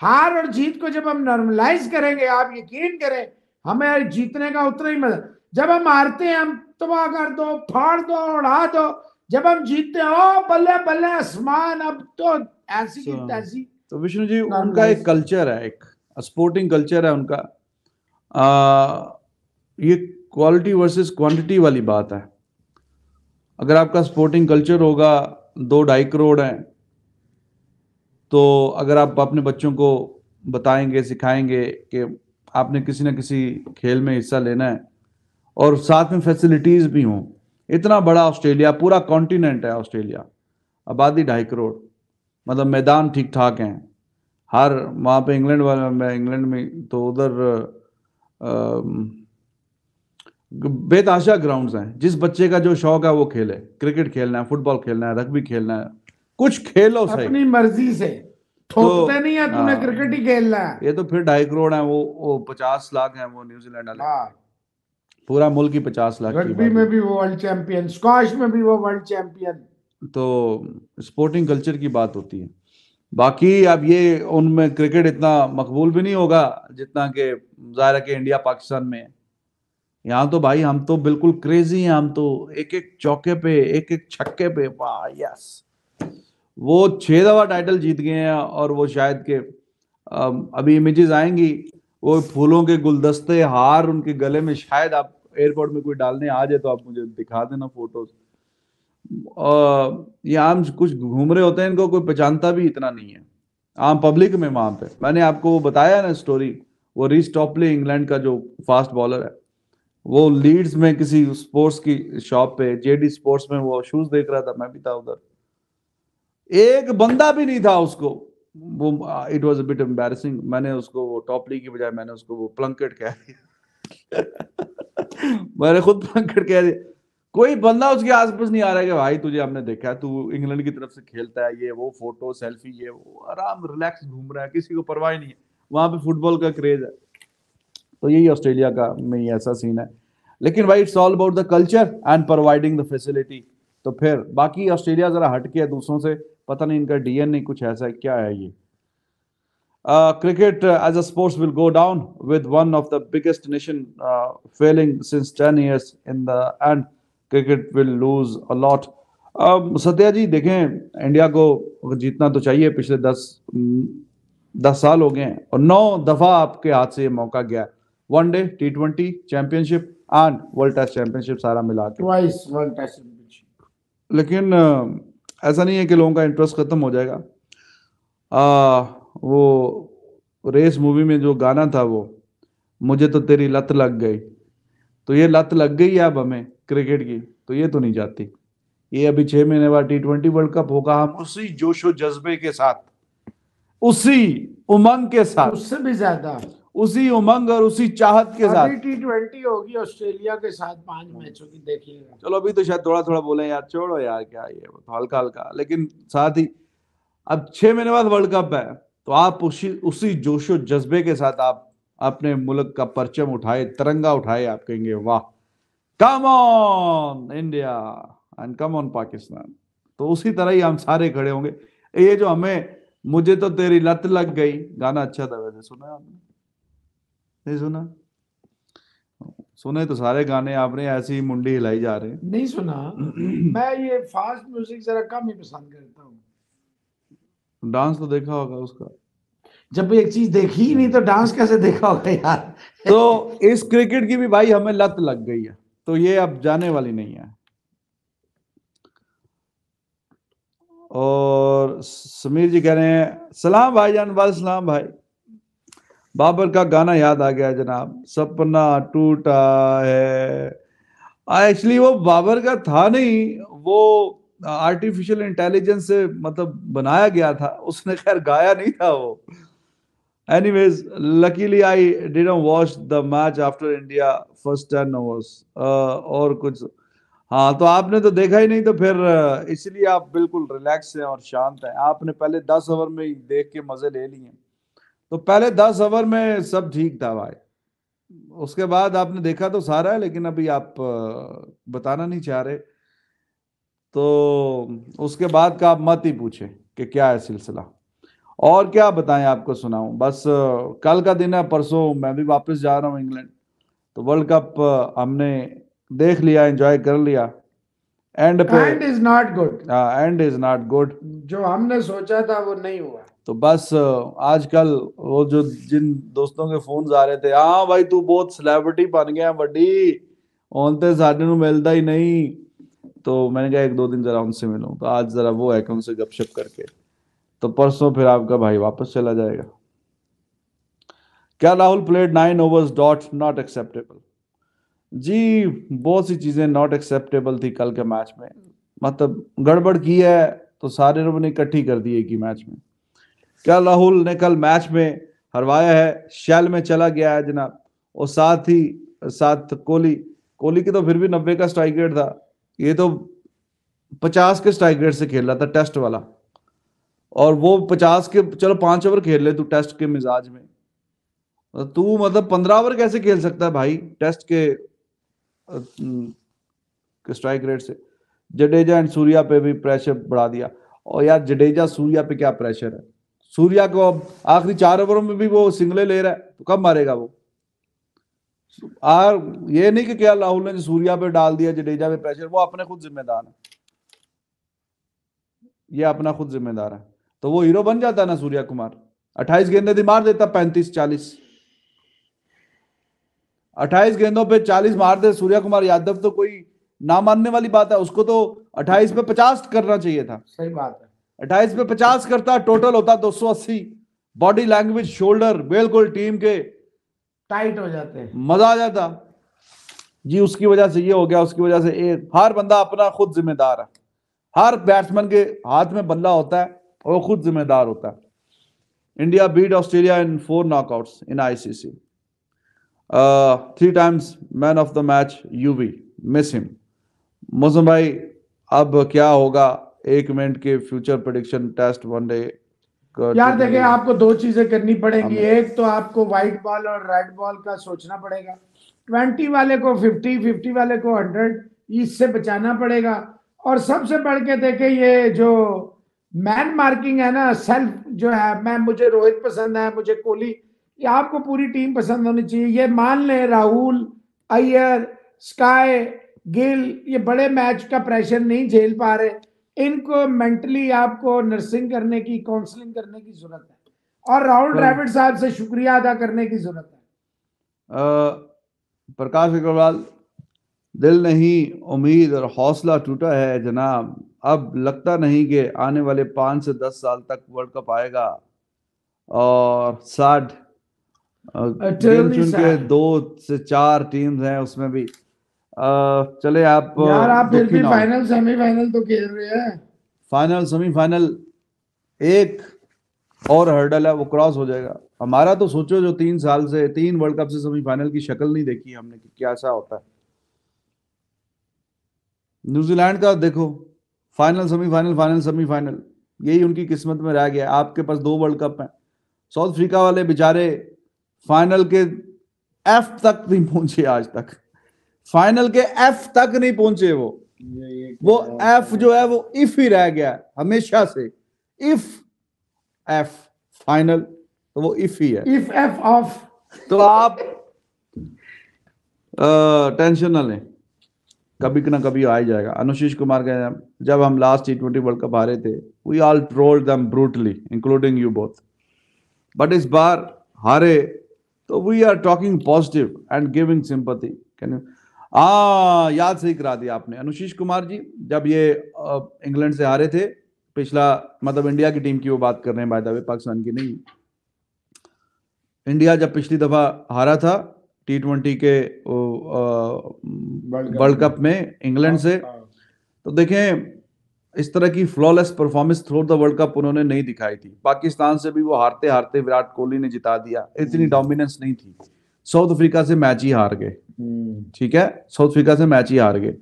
हार और जीत को जब हम नॉर्मलाइज करेंगे आप यकीन करें हमें जीतने का उतना ही मज़ा। जब हम हारते हैं हम तबाह कर दो फाड़ दो उड़ा दो। जब हम जीतते हैं बल्ले बल्ले आसमान अब तो ऐसी की अच्छा। तैसी। तो विष्णु जी उनका एक कल्चर है एक स्पोर्टिंग कल्चर है उनका। आ, ये क्वालिटी वर्सेस क्वांटिटी वाली बात है। अगर आपका स्पोर्टिंग कल्चर होगा, दो ढाई करोड़ हैं तो अगर आप अपने बच्चों को बताएँगे, सिखाएँगे कि आपने किसी न किसी खेल में हिस्सा लेना है, और साथ में फैसिलिटीज़ भी हों, इतना बड़ा ऑस्ट्रेलिया, पूरा कॉन्टिनेंट है ऑस्ट्रेलिया, आबादी ढाई करोड़ मतलब मैदान ठीक ठाक हैं। हर, वहाँ पे इंग्लैंड वाले, मैं इंग्लैंड में तो उधर बेताशा ग्राउंड्स हैं। जिस बच्चे का जो शौक है वो खेले। क्रिकेट खेलना है फुटबॉल खेलना है रग्बी खेलना है कुछ खेलो सही। अपनी मर्ज़ी से। ठोकते नहीं है तूने हाँ। क्रिकेट ही खेलना है। ये तो फिर ढाई करोड़ है वो वो पचास लाख है वो न्यूजीलैंड वाले। हाँ। पूरा मुल्क ही पचास लाख रग्बी में भी वो वर्ल्ड चैंपियन स्क्वाश में भी वो वर्ल्ड चैंपियन तो स्पोर्टिंग कल्चर की बात होती है। बाकी अब ये उनमें क्रिकेट इतना मकबूल भी नहीं होगा जितना कि ज़ाहिर है कि इंडिया पाकिस्तान में है। यहाँ तो भाई हम तो बिल्कुल क्रेजी हैं, हम तो एक एक चौके पे एक एक छक्के पे, वाह यस वो छह दफ़ा टाइटल जीत गए हैं और वो शायद के अभी इमेजेस आएँगी, वो फूलों के गुलदस्ते हार उनके गले में शायद आप एयरपोर्ट में कोई डालने आ जाए तो आप मुझे दिखा देना फ़ोटोज़ ये आम कुछ घूम रहे होते हैं, इनको कोई पहचानता भी इतना नहीं है. आम पब्लिक में वहाँ पे. मैंने आपको वो बताया ना स्टोरी वो रीस टॉपले इंग्लैंड का जो फास्ट बॉलर है. वो लीड्स में किसी स्पोर्ट्स की शॉप पे, जेडी स्पोर्ट्स में वो शूज़ देख रहा था, मैं भी था उधर। एक बंदा भी नहीं था उसको। वो it was a bit embarrassing मैंने उसको वो टॉपली की बजाय मैंने उसको वो प्लंकेट कह दिया। मैंने खुद प्लंकेट कह दिया। कोई बंदा उसके आसपास नहीं आ रहा है कि, भाई, तुझे हमने देखा है, तू इंग्लैंड की तरफ़ से खेलता है, ये वो फ़ोटो सेल्फी ये वो, आराम रिलैक्स घूम रहा है, किसी को परवाह नहीं है। वहाँ पे फुटबॉल का क्रेज है। तो यही ऑस्ट्रेलिया का में ऐसा सीन है। लेकिन भाई it's all about the culture and providing the facility तो फिर बाकी ऑस्ट्रेलिया जरा हटके है दूसरों से पता नहीं इनका डीएनए कुछ ऐसा है क्या है ये? A sports will go down with one of the biggest nation uh, failing since 10 years in the and cricket will lose a lot um, Satya ji देखें इंडिया को जीतना तो चाहिए पिछले दस दस साल हो गए हैं और नौ दफ़ा आपके हाथ से ये मौका गया one day T twenty championship and world test championship सारा मिला के। ट्वाइस वर्ल्ड टेस्ट चैंपियनशिप लेकिन ऐसा नहीं है कि लोगों का इंटरेस्ट खत्म हो जाएगा। आ, वो रेस मूवी में जो गाना था वो मुझे तो तेरी लत लग गई। तो ये लत लग गई है अब हमें क्रिकेट की तो ये तो नहीं जाती। ये अभी छह महीने बाद टी ट्वेंटी वर्ल्ड कप होगा हम उसी जोशो जज्बे के साथ उसी उमंग के साथ। उससे भी ज़्यादा। उसी उमंग और उसी चाहत के साथ। टी ट्वेंटी होगी ऑस्ट्रेलिया के साथ पाँच मैचों की देखिएगा चलो अभी तो शायद थोड़ा थोड़ा बोले यार छोड़ो यार क्या ये तो हल्का हल्का लेकिन साथ ही अब छह महीने बाद वर्ल्ड कप है तो आप उसी उसी जोशो जज्बे के साथ आप अपने मुल्क का परचम उठाए तिरंगा उठाए आप कहेंगे वाह come on India and come on Pakistan तो उसी तरह ही हम सारे खड़े होंगे। ये जो हमें मुझे तो तेरी लत लग गई गाना अच्छा था वैसे सुना आपने? नहीं सुना? सुने तो सारे गाने आपने ऐसी ही मुंडी हिलाई जा रहे हैं। नहीं सुना। मैं ये फास्ट म्यूज़िक जरा कम ही पसंद करता हूँ। डांस तो देखा होगा उसका। जब एक चीज़ देखी ही नहीं तो डांस कैसे देखा होगा यार? तो इस क्रिकेट की भी भाई हमें लत लग गई है तो ये अब जाने वाली नहीं है। और समीर जी कह रहे हैं सलाम भाईजान वाल सलाम भाई। बाबर का गाना याद आ गया जनाब। सपना टूटा है। एक्चुअली वो बाबर का था नहीं, वो आर्टिफिशियल इंटेलिजेंस से मतलब बनाया गया था। उसने खैर गाया नहीं था वो। Anyways luckily I didn't watch the match after India first ten overs और कुछ। हाँ तो आपने तो देखा ही नहीं तो फिर इसलिए आप बिल्कुल रिलैक्स हैं और शांत हैं। आपने पहले दस ओवर में ही देख के मज़े ले लिए तो पहले दस ओवर में सब ठीक था भाई। उसके बाद आपने देखा तो सारा है लेकिन अभी आप बताना नहीं चाह रहे। तो उसके बाद का आप मत ही पूछे कि क्या है सिलसिला। और क्या बताएँ आपको सुनाऊं? बस कल का दिन है परसों मैं भी वापस जा रहा हूँ इंग्लैंड। तो वर्ल्ड कप हमने देख लिया एंजॉय कर लिया। एंड पे end is not good end is not good. जो हमने सोचा था वो नहीं हुआ। तो बस अ, आजकल वो जो जिन दोस्तों के फोन आ रहे थे हाँ भाई तू बहुत सेलिब्रिटी बन गया ਵੱਡੀ ਹੁਣ ਤੇ ਸਾਡੇ ਨੂੰ ਮਿਲਦਾ ही नहीं तो मैंने कहा एक दो दिन जरा उनसे मिलूं तो आज जरा वो है कि उनसे गपशप करके तो परसों फिर आपका भाई वापस चला जाएगा क्या Rahul played nine overs dot not acceptable जी बहुत सी चीजें नॉट एक्सेप्टेबल थी कल के मैच में मतलब गड़बड़ की है तो सारे लोगों ने इकट्ठी कर दी एक ही मैच में क्या राहुल ने कल मैच में हरवाया है, शैल में चला गया है जनाब। और साथ ही, साथ कोहली कोहली की तो फिर भी नब्बे का स्ट्राइक रेट था। ये तो पचास के स्ट्राइक रेट से खेल रहा था टेस्ट वाला। और वो पचास के, चलो पाँच ओवर खेल ले तू टेस्ट के मिजाज में। तो तू मतलब पंद्रह ओवर कैसे खेल सकता है भाई टेस्ट के के स्ट्राइक रेट से? जडेजा एंड सूर्या पे भी प्रेशर बढ़ा दिया। और यार जडेजा, सूर्या पे क्या प्रेशर है? सूर्या को आखिरी चार ओवरों में भी वो सिंगले ले रहा है तो कब मारेगा वो? और ये नहीं कि क्या राहुल ने सूर्या पे डाल दिया, जडेजा पे प्रेशर वो अपने खुद जिम्मेदार है। ये अपना खुद जिम्मेदार है। तो वो हीरो बन जाता ना सूर्या कुमार। अट्ठाईस गेंदे थी मार देता, पैंतीस, चालीस। अट्ठाईस गेंदों पे चालीस मार दे सूर्या कुमार यादव तो कोई ना मानने वाली बात है। उसको तो अट्ठाईस पे पचास करना चाहिए था। सही बात है। अट्ठाईस पे पचास करता टोटल होता दो सौ अस्सी। बॉडी लैंग्वेज शोल्डर बिल्कुल टीम के टाइट हो जाते मज़ा आ जाता। जी उसकी वजह से ये हो गया उसकी वजह से एक हर बंदा अपना खुद जिम्मेदार है। हर बैट्समैन के हाथ में बल्ला होता है और वो खुद जिम्मेदार होता है। India beat Australia in four knockouts in ICC three times man of the match Yuvi miss him Mausam भाई अब क्या होगा? एक मिनट के फ्यूचर प्रोडिक्शन टेस्ट वनडे यार देखिए आपको दो चीज़ें करनी पड़ेंगी। एक तो आपको व्हाइट बॉल और रेड बॉल का सोचना पड़ेगा। ट्वेंटी वाले को फिफ्टी फिफ्टी वाले को हंड्रेड इससे बचाना पड़ेगा। और सबसे बढ़ के देखे ये जो मैन मार्किंग है ना सेल्फ जो है मैं मुझे रोहित पसंद है मुझे कोहली ये आपको पूरी टीम पसंद होनी चाहिए। ये मान ले राहुल अय्यर स्काई गिल ये बड़े मैच का प्रेशर नहीं झेल पा रहे। इनको मेंटली आपको नर्सिंग करने की काउंसलिंग करने की ज़रूरत है। और राहुल। द्रविड़ साहब से शुक्रिया अदा करने की ज़रूरत है। प्रकाश अग्रवाल दिल नहीं उम्मीद और हौसला टूटा है जनाब। अब लगता नहीं कि आने वाले पाँच से दस साल तक वर्ल्ड कप आएगा। और साठ चुन के दो से चार टीम्स हैं उसमें भी। चले आप यार आप फिर भी फाइनल सेमीफाइनल तो खेल रहे हैं। फाइनल सेमीफाइनल एक और हर्डल है वो क्रॉस हो जाएगा। हमारा तो सोचो जो तीन साल से तीन वर्ल्ड कप से सेमीफाइनल की शक्ल नहीं देखी हमने कि क्या ऐसा होता है। न्यूजीलैंड का देखो फाइनल सेमीफाइनल फाइनल सेमीफाइनल यही उनकी किस्मत में रह गया। आपके पास दो वर्ल्ड कप हैं। साउथ अफ्रीका वाले बेचारे फाइनल के एफ़ तक नहीं पहुँचे आज तक। फाइनल के एफ़ तक नहीं पहुँचे वो। वो एफ़ जो है वो इफ़ ही रह गया हमेशा से। इफ़ एफ़ फाइनल तो वो इफ़ ही है। इफ़ एफ़ ऑफ़ तो आप टेंशन ना लें। कभी ना कभी आ ही जाएगा। अनुशीष कुमार का जब हम last T twenty world cup हारे थे we all trolled them brutally including you both but इस बार हारे तो we are talking positive and giving sympathy can you हाँ याद सही करा दिया आपने। अनुशीष कुमार जी जब ये इंग्लैंड से हारे थे पिछला मतलब इंडिया की टीम की वो बात कर रहे हैं बाय पाकिस्तान की नहीं। इंडिया जब पिछली दफ़ा हारा था टी ट्वेंटी के वर्ल्ड। कप में। इंग्लैंड से हाँ, तो देखें इस तरह की flawless performance through the world cup उन्होंने नहीं दिखाई थी। पाकिस्तान से भी वो हारते हारते विराट कोहली ने जिता दिया इतनी डोमिनेंस नहीं थी। साउथ अफ्रीका से मैच ही हार गए। हम्म, ठीक है? साउथ अफ्रीका से मैच ही हार गए।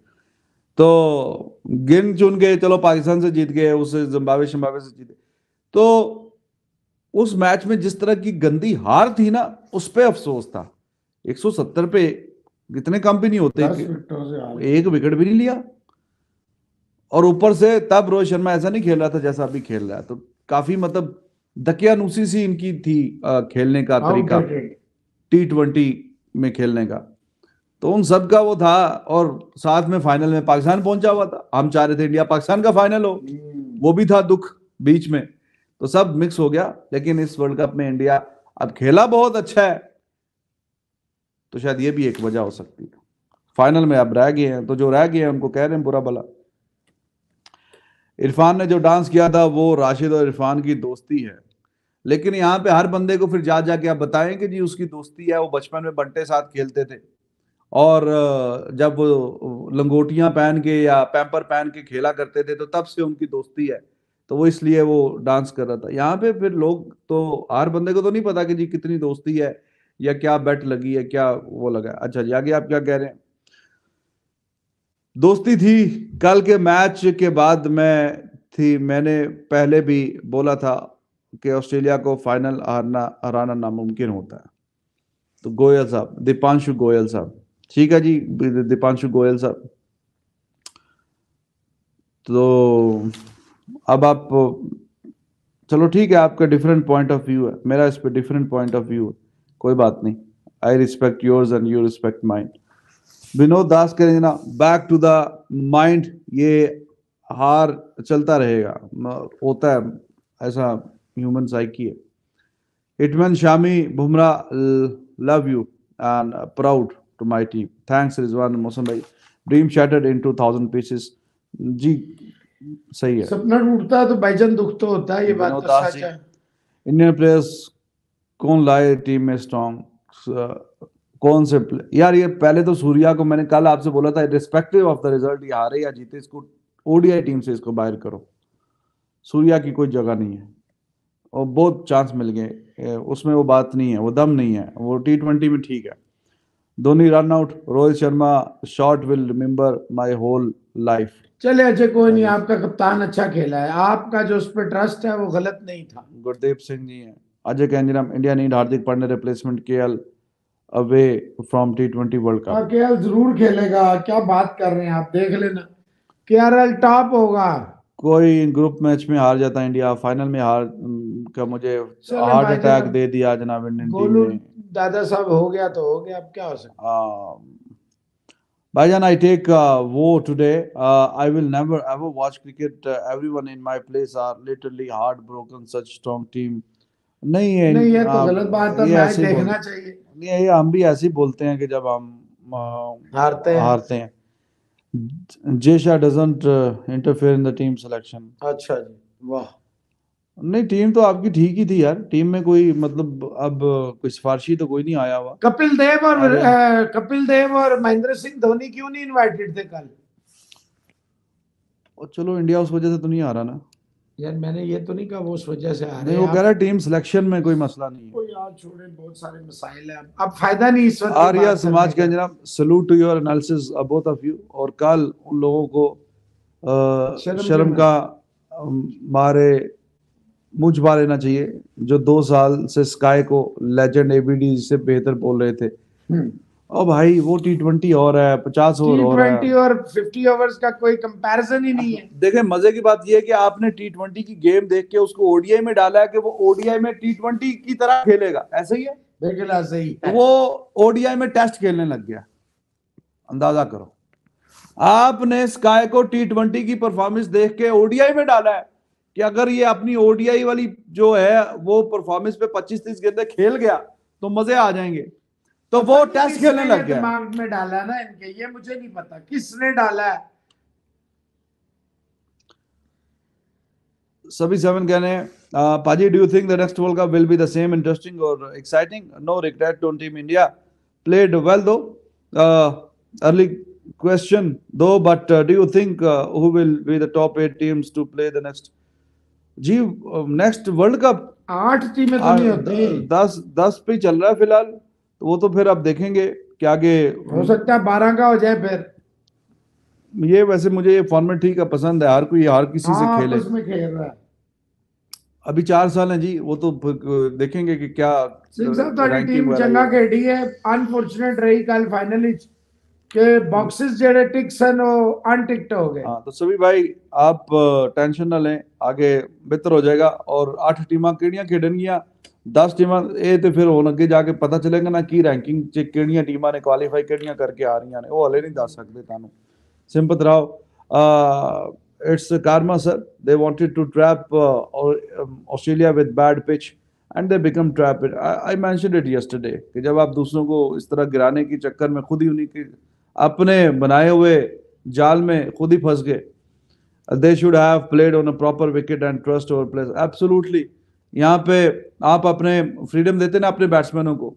तो गिन चुन के चलो पाकिस्तान से जीत गए उससे जिम्बाब्वे शिम्बाब्वे से जीते। तो उस मैच में जिस तरह की गंदी हार थी ना उस पे अफसोस था। 170 पे इतने कम भी नहीं होते। एक विकेट भी नहीं लिया। और ऊपर से तब रोहित शर्मा ऐसा नहीं खेल रहा था जैसा अभी खेल रहा है। तो काफ़ी मतलब दकियानुसी सी इनकी थी खेलने का तरीका. टी ट्वेंटी में खेलने का। तो उन सब का वो था और साथ में फाइनल में पाकिस्तान पहुँचा हुआ था। हम चाह रहे थे इंडिया पाकिस्तान का फाइनल हो। हम्म, वो भी था दुख बीच में। तो सब मिक्स हो गया। लेकिन इस वर्ल्ड कप में इंडिया अब खेला बहुत अच्छा है। तो शायद ये भी एक वजह हो सकती है। फाइनल में अब रह गए हैं। तो जो रह गए हैं उनको कह रहे हैं बुरा भला। इरफान ने जो डांस किया था वो राशिद और इरफान की दोस्ती है। लेकिन यहाँ पे हर बंदे को फिर जा जाके आप बताएँ कि जी उसकी दोस्ती है, वो बचपन में बंटे साथ खेलते थे। और जब वो लंगोटियाँ पहन के या पैम्पर पहन के खेला करते थे तो तब से उनकी दोस्ती है तो वो इसलिए वो डांस कर रहा था। यहाँ पे फिर लोग तो हर बंदे को तो नहीं पता कि जी कितनी दोस्ती है या क्या बेट लगी है, क्या वो लगा है। अच्छा जी, आगे आप क्या कह रहे हैं? दोस्ती थी, कल के मैच के बाद मैं थी, मैंने पहले भी बोला था कि ऑस्ट्रेलिया को फाइनल हारना, हराना नामुमकिन होता है। तो गोयल साहब, दीपांशु गोयल साहब। ठीक है जी, दीपांशु गोयल साहब। तो अब आप, चलो ठीक है, आपका डिफरेंट पॉइंट ऑफ़ व्यू है। मेरा इस पर डिफरेंट पॉइंट ऑफ़ व्यू है। कोई बात नहीं। I respect yours and you respect mind Vinod Das करेंगे ना बैक टू द माइंड ये हार चलता रहेगा। होता है ऐसा ह्यूमन साइकी है hitman Shami Bumrah love you and proud to my team thanks Rizwan मौसम भाई ड्रीम शैटर्ड इन 2000 पीसेस जी सही है सपना टूटता है तो भाईजान दुख तो होता है ये बात तो सच है। इंडियन प्लेयर्स कौन लाए टीम में स्ट्रॉन्ग कौन से यार ये पहले तो सूर्या को मैंने कल आपसे बोला था रिस्पेक्टिव ऑफ़ द रिज़ल्ट ये हारे या जीते इसको ओडीआई टीम से इसको बाहर करो। सूर्या की कोई जगह नहीं है। और बहुत चांस मिल गए। उसमें वो बात नहीं है वो दम नहीं है। वो टी ट्वेंटी में ठीक है। Dhoni run out Rohit Sharma shot will remember my whole life चले अच्छे कोई नहीं आपका कप्तान अच्छा खेला है। आपका जो उस पर ट्रस्ट है वो गलत नहीं था। गुरदेव सिंह जी हैं। Ajay कैंजीराम India need Hardik Pandya replacement KL away from T twenty world cup KL ज़रूर खेलेगा। क्या बात कर रहे हैं आप देख लेना। केएल टॉप होगा। कोई ग्रुप मैच में हार जाता है इंडिया फाइनल में हार का मुझे हार्ट अटैक दे दिया जनाब इंडियन टीम ने दादा साहब हो गया तो हो गया अब क्या हो सकता Um, Baijan, I take uh, today. Uh, I will never ever watch cricket. Uh, everyone in my place are literally heartbroken. Such strong team. नहीं है नहीं ये तो गलत बात है मैच ही देखना चाहिए नहीं ये हम भी ऐसे ही बोलते हैं कि जब हम हारते हैं हारते हैं जेशा doesn't interfere in the team selection अच्छा जी वाह। नहीं टीम तो आपकी ठीक ही थी यार। टीम में कोई मतलब अब कोई सिफारशी तो कोई नहीं आया हुआ। कपिल देव और। कपिल देव और महेंद्र सिंह धोनी क्यों नहीं इनवाइटेड थे कल? और चलो इंडिया उस वजह से तो नहीं आ रहा ना। यार मैंने ये तो नहीं कहा वो उस वजह से आ रहे नहीं वो कह रहा टीम सिलेक्शन में कोई मसला नहीं है। कोई यार छोड़े बहुत सारे मसाइल हैं। अब फ़ायदा नहीं इस वक्त आर्या समाज के। जनाब salute to your analysis both of you और कल उन लोगों को अ, शर्म शर्म का मारे मुझ छुपा लेना चाहिए जो दो साल से स्काई को लेजेंड एबीडी से बेहतर बोल रहे थे। हम्म। ओ भाई वो टी ट्वेंटी और है पचास ओवर और T20 है और 50 ओवर्स का कोई कंपैरिजन ही नहीं है। देखें मज़े की बात यह है कि आपने टी ट्वेंटी की गेम देख के उसको ओडीआई में डाला है कि वो ओडीआई में टी ट्वेंटी की तरह खेलेगा। ऐसा ही है? बिल्कुल सही तो वो ओडीआई में टेस्ट खेलने लग गया। अंदाज़ा करो। आपने स्काई को टी ट्वेंटी की परफॉर्मेंस देख के ओडीआई में डाला है कि अगर ये अपनी ओडीआई वाली जो है वो परफॉर्मेंस पे 25 तीस गेंदे खेल गया तो मज़े आ जाएँगे। तो वो टेस्ट खेलने लग गया। दिमाग में डाला ना इनके ये मुझे नहीं पता। किसने डाला है? सभी सेवन कह रहे हैं पाजी do you think the next world cup will be the same interesting और exciting no regret on team India uh, early question though but uh, do you think uh, who will be the top eight teams to play the next? जी next world cup आठ टीमें तो नहीं होती। दस दस पे चल रहा है फ़िलहाल। तो वो तो फिर अब देखेंगे कि आगे हो सकता है बारह का हो जाए फिर ये वैसे मुझे ये फॉर्मेट ठीक है पसंद है हर कोई हर किसी से हाँ खेले आपस में खेल रहा है अभी चार साल हैं जी वो तो फिर देखेंगे कि क्या सिंह साहब ਤੁਹਾਡੀ ranking ਟੀਮ वगैरह ਚੰਗਾ ये- ਖੇਡੀ ਹੈ ਅਨਫੋਰਚੂਨੇਟ ਰਹੀ ਕੱਲ ਫਾਈਨਲ ਵਿੱਚ ਕਿ ਬਾਕਸਸ ਜਿਹੜੇ ਟਿਕ ਸਨ ਉਹ ਅਨਟਿਕਟ ਹੋ ਗਏ हाँ तो सभी भाई आप टेंशन ना लें आगे बेहतर हो जाएगा और अठ टीमां ਕਿਹੜੀਆਂ ਖੇਡਣਗੀਆਂ 10 ਟੀਮਾਂ ਇਹ ਤੇ ਫਿਰ ਹੁਣ ਅੱਗੇ ਜਾ ਕੇ ਪਤਾ ਚੱਲੇਗਾ ਨਾ ਕੀ ਰੈਂਕਿੰਗ ਚ ਕਿਹੜੀਆਂ ਟੀਮਾਂ ਨੇ ਕੁਆਲੀਫਾਈ ਕਿਹੜੀਆਂ ਕਰਕੇ ਆ ਰਹੀਆਂ ਨੇ ਉਹ ਹਲੇ ਨਹੀਂ ਦੱਸ ਸਕਦੇ ਤੁਹਾਨੂੰ Sampath Rao it's karma sir they wanted to trap uh, or- um, australia with bad pitch and they become trap it I, I mentioned it yesterday कि जब आप दूसरों को इस तरह गिराने के चक्कर में खुद ही उन्हीं के अपने बनाए हुए जाल में खुद ही फंस गए they should have played on a proper wicket and trust over place absolutely यहाँ पे आप अपने फ्रीडम देते ना अपने बैट्समैनों को।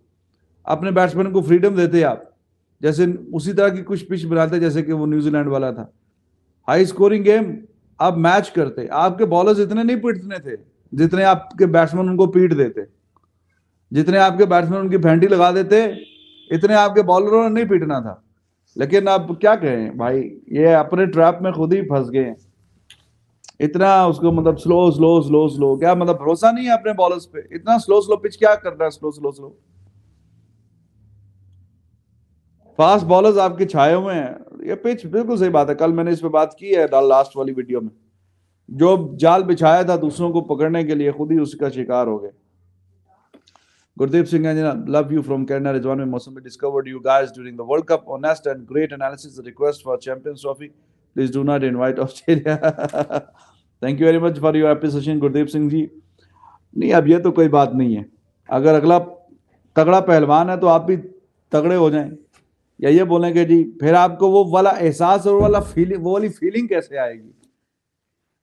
अपने बैट्समैन को फ्रीडम देते आप। जैसे उसी तरह की कुछ पिच बनाते जैसे कि वो न्यूजीलैंड वाला था। हाई स्कोरिंग गेम आप मैच करते। आपके बॉलर्स इतने नहीं पीटने थे, जितने आपके बैट्समैन उनको पीट देते। जितने आपके बैट्समैन उनकी फेंटी लगा देते, इतने आपके बॉलरों ने नहीं पीटना था। लेकिन आप क्या कहें, भाई, ये अपने ट्रैप में खुद ही फंस गए हैं। इतना उसको मतलब स्लो स्लो स्लो स्लो क्या मतलब भरोसा नहीं है अपने बॉलर्स पे? इतना स्लो स्लो पिच क्या कर रहा है? Slow slow slow fast bowlers आपके छाए हुए हैं। ये पिच बिल्कुल सही बात है। कल मैंने इस पे बात की है लास्ट वाली वीडियो में। जो जाल बिछाया था दूसरों को पकड़ने के लिए, खुद ही उसका शिकार हो गए। Gurdeep Singh Anjana love you from Canada Rizwan में मौसम में discovered you guys during the world cup honest and great analysis request for champions trophy please do not invite Australia Thank you very much for your appreciation, Gurdeep Singh ji. नहीं अब ये तो कोई बात नहीं है। अगर अगला तगड़ा पहलवान है तो आप भी तगड़े हो जाएँ। या ये बोलेंगे जी फिर आपको वो वाला एहसास और वाला फीलिंग वो वाली फीलिंग कैसे आएगी?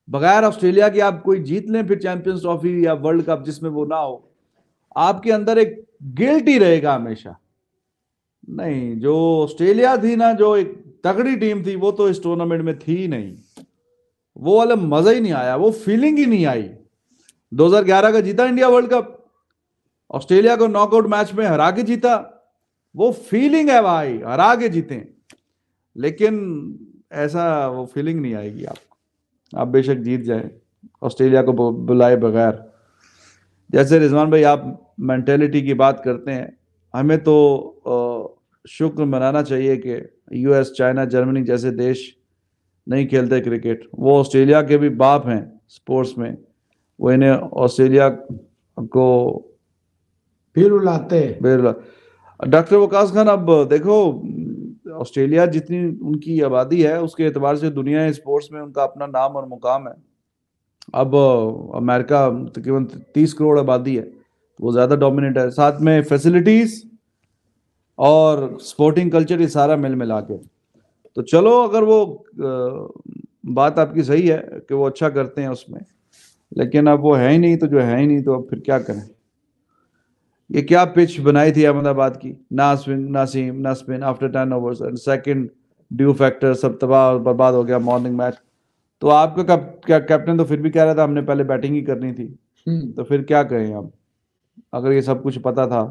बगैर ऑस्ट्रेलिया की आप कोई जीत लें फिर चैंपियंस ट्रॉफी या वर्ल्ड कप जिसमें वो ना हो। आपके अंदर एक गिल्ट ही रहेगा हमेशा। नहीं जो ऑस्ट्रेलिया थी ना जो एक तगड़ी टीम थी वो तो इस टूर्नामेंट में थी नहीं। वो वाला मज़ा ही नहीं आया, वो फीलिंग ही नहीं आई। 2011 का जीता इंडिया वर्ल्ड कप, ऑस्ट्रेलिया को नॉकआउट मैच में हरा के जीता, वो फीलिंग है भाई, हरा के जीते। लेकिन ऐसा वो फीलिंग नहीं आएगी आपको। आप बेशक जीत जाए, ऑस्ट्रेलिया को बुलाए बगैर। जैसे रिजवान भाई, आप मेंटेलिटी की बात करते हैं, हमें तो शुक्र मनाना चाहिए कि यूएस चाइना जर्मनी जैसे देश नहीं खेलते क्रिकेट। वो ऑस्ट्रेलिया के भी बाप हैं स्पोर्ट्स में। वो इन्हें ऑस्ट्रेलिया को फिर उलाते फिर डॉक्टर वकास खान अब देखो ऑस्ट्रेलिया जितनी उनकी आबादी है उसके एतबार से दुनिया स्पोर्ट्स में उनका अपना नाम और मुकाम है। अब अमेरिका तकरीबन तीस करोड़ आबादी है। वो ज़्यादा डोमिनेट है। साथ में फैसिलिटीज़ और स्पोर्टिंग कल्चर ये सारा मिल मिला के। तो चलो अगर वो बात आपकी सही है कि वो अच्छा करते हैं उसमें लेकिन अब वो है ही नहीं तो जो है ही नहीं तो अब फिर क्या करें? ये क्या पिच बनाई थी अहमदाबाद की? ना स्विंग ना सीम ना spin after ten overs and second dew factor सब तबाह बर्बाद हो गया मॉर्निंग मैच तो आपका कप, क्या कैप्टन तो फिर भी कह रहा था हमने पहले बैटिंग ही करनी थी। हम्म। तो फिर क्या करें अब? अगर ये सब कुछ पता था।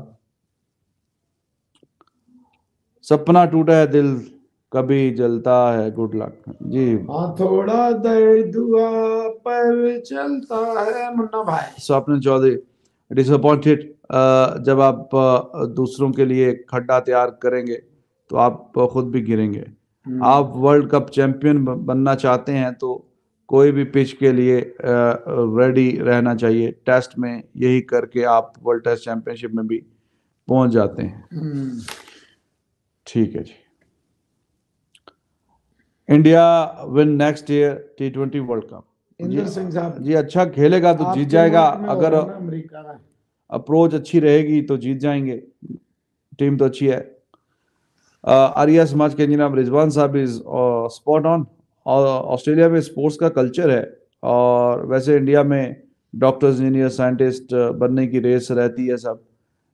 सपना टूटा है दिल कभी जलता है गुड लक। जी। हाँ थोड़ा दर्द हुआ पर चलता है मुन्ना भाई। स्वप्न चौधरी डिसअपॉइंटेड जब आप दूसरों के लिए खड्डा तैयार करेंगे तो आप खुद भी गिरेंगे। हम्म। आप वर्ल्ड कप चैंपियन बनना चाहते हैं तो कोई भी पिच के लिए रेडी रहना चाहिए। टेस्ट में यही करके आप वर्ल्ड टेस्ट चैंपियनशिप में भी पहुँच जाते हैं। हम्म। ठीक है जी। India win next year T twenty world cup जी अच्छा खेलेगा तो जीत जाएगा। अगर अप्रोच अच्छी रहेगी तो जीत जाएँगे। टीम तो अच्छी है। आर्या समाज के इंजीनियर रिजवान साहब इज़ स्पॉट ऑन ऑस्ट्रेलिया में स्पोर्ट्स का कल्चर है। और वैसे इंडिया में डॉक्टर्स इंजीनियर साइंटिस्ट बनने की रेस रहती है सब।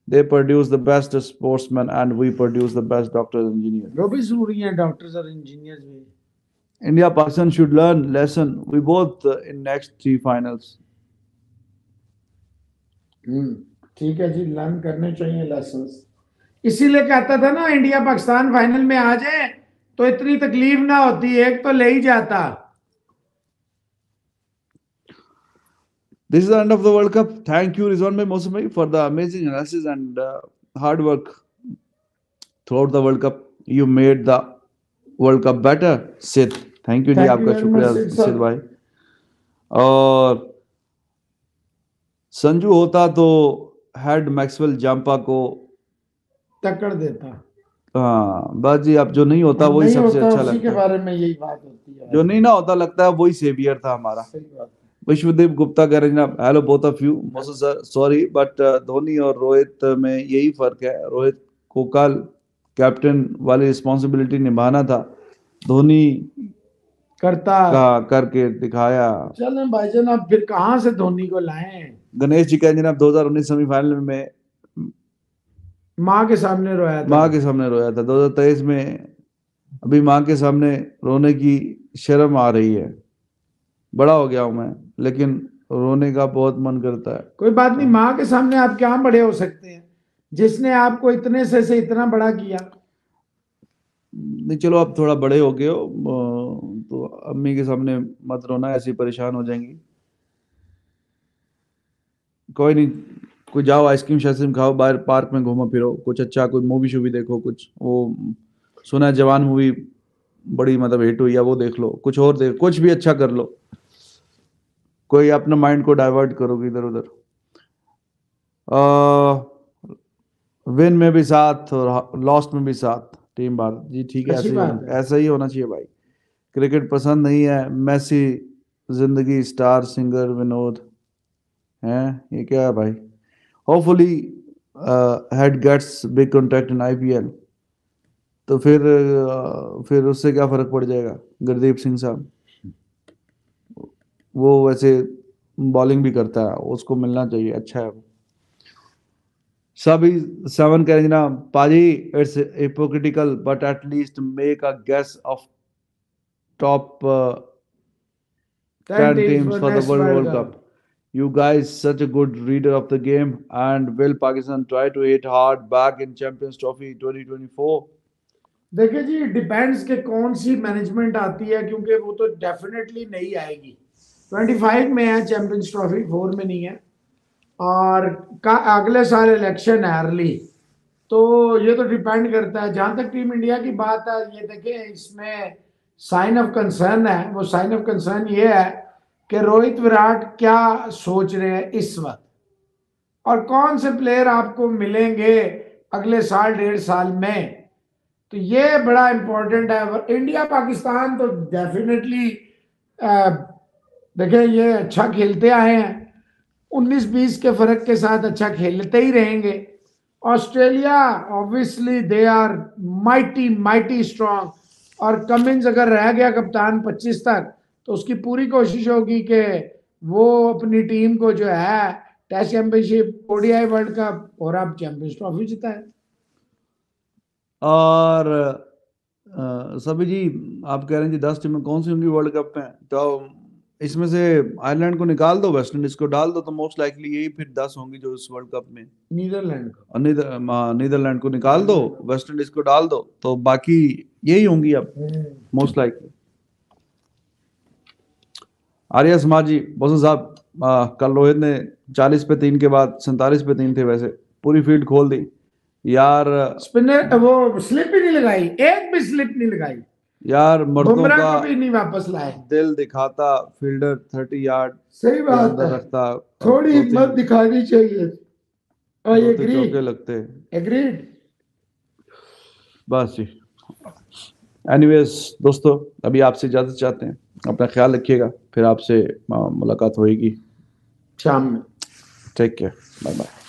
They produce the best sportsman and we produce the best doctors engineer वो भी ज़रूरी है डॉक्टर्स और इंजीनियर्स भी। India Pakistan should learn lesson we both in next three finals हम्म ठीक है जी लर्न करने चाहिए लेसन्स इसीलिए कहता था ना इंडिया पाकिस्तान फाइनल में आ जाए तो इतनी तकलीफ़ ना होती एक तो ले ही जाता This is the end of the World Cup. Thank you, Rizwan Bhai Mosami, for the amazing analysis and uh, hard work throughout the World Cup. You made the World Cup better, Sid. Thank you जी आपका शुक्रिया सिद भाई। और संजू होता तो head Maxwell Zampa को टक्कर देता। हाँ बस जी अब जो नहीं होता वही सबसे अच्छा लगता के बारे में यही बात होती है। जो नहीं ना होता लगता है वही सेवियर था हमारा। विश्वदीप गुप्ता कह रहे हेलो बोथ ऑफ़ यू मोसो सर सॉरी बट धोनी और रोहित में यही फ़र्क है। रोहित को कल कैप्टन वाली रिस्पॉन्सिबिलिटी निभाना था। धोनी करता। का करके दिखाया। चलें भाईजान अब फिर कहाँ से धोनी को लाएँ? गणेश जी कह आप 2019 सेमीफाइनल में माँ के सामने रोया था। माँ के सामने रोया था। 2023 में अभी माँ के सामने रोने की शर्म आ रही है। बड़ा हो गया हूँ मैं लेकिन रोने का बहुत मन करता है। कोई बात नहीं माँ के सामने आप क्या बड़े हो सकते हैं? जिसने आपको इतने से से इतना बड़ा किया। नहीं, चलो आप थोड़ा बड़े हो गए हो तो अम्मी के सामने मत रोना, ऐसी परेशान हो जाएँगी। कोई नहीं, कोई जाओ, आइसक्रीम, शाइसक्रीम खाओ, बाहर पार्क में घूमो, फिरो। कुछ अच्छा कोई मूवी शूवी देखो, कुछ वो सुना है जवान मूवी, बड़ी मतलब हिट हुई है, वो देख लो। कुछ और देख, कुछ भी अच्छा कर लो। कोई अपना माइंड को डाइवर्ट करोगे इधर उधर। विन में भी साथ और लॉस्ट में भी साथ। टीम भारत जी ठीक है ऐसे ही। ऐसा ही होना चाहिए भाई। क्रिकेट पसंद नहीं है। मैसी ज़िंदगी स्टार सिंगर विनोद हैं? ये क्या है भाई? Hopefully Head gets big contract in IPL तो फिर अ, फिर उससे क्या फ़र्क पड़ जाएगा? गुरदीप सिंह साहब। वो वैसे बॉलिंग भी करता है। उसको मिलना चाहिए। अच्छा है वो। सभी सेवन करेंगे ना पाजी it's hypocritical but at least make a guess of top Ten 10 teams for the World World Cup. You guys such a good reader of the game and will Pakistan try to hit hard back in Champions Trophy 2024? देखिए जी depends के कौन सी management आती है क्योंकि वो तो definitely नहीं आएगी 25 में है चैंपियंस ट्रॉफी फोर में नहीं है और का अगले साल इलेक्शन है अर्ली तो ये तो डिपेंड करता है। जहाँ तक टीम इंडिया की बात है, ये देखें इसमें साइन ऑफ़ कंसर्न है। वो साइन ऑफ़ कंसर्न ये है कि रोहित विराट क्या सोच रहे हैं इस वक्त। और कौन से प्लेयर आपको मिलेंगे अगले साल, डेढ़ साल में? तो ये बड़ा इंपॉर्टेंट है। और इंडिया पाकिस्तान तो डेफिनेटली देखें ये अच्छा खेलते आए हैं। 19-20 के फ़र्क के साथ अच्छा खेलते ही रहेंगे। Australia obviously they are mighty mighty strong और कमिंस अगर रह गया कप्तान 25 तक तो उसकी पूरी कोशिश होगी कि वो अपनी टीम को जो है test championship ODI world cup और अब चैंपियंस ट्रॉफी जिताए। और सभी जी, आप कह रहे हैं जी, दस टीमें कौन सी होंगी वर्ल्ड कप में? तो इसमें से आयरलैंड को निकाल दो वेस्ट इंडीज को डाल दो तो मोस्ट लाइकली यही फिर दस होंगी जो इस वर्ल्ड कप में। नीदरलैंड हाँ, नीदरलैंड को निकाल दो वेस्ट इंडीज को डाल दो तो बाकी यही होंगी अब मोस्ट लाइकली आर्या समाज जी बोसन साहब कल रोहित ने 40 पे तीन के बाद 47 पे तीन थे वैसे पूरी फ़ील्ड खोल दी। यार स्पिनर वो स्लिप ही नहीं लगाई एक भी स्लिप नहीं लगाई। यार मर्दों का भी नहीं वापस लाए। दिल दिखाता फील्डर 30 यार्ड सही बात है। रखता। थोड़ी हिम्मत दिखानी चाहिए। I agree. चौके लगते। एग्रीड। बस जी। एनीवेज दोस्तों अभी आपसे इजाज़त चाहते हैं। अपना ख्याल रखिएगा। फिर आपसे मुलाकात होगी शाम में। Take care bye bye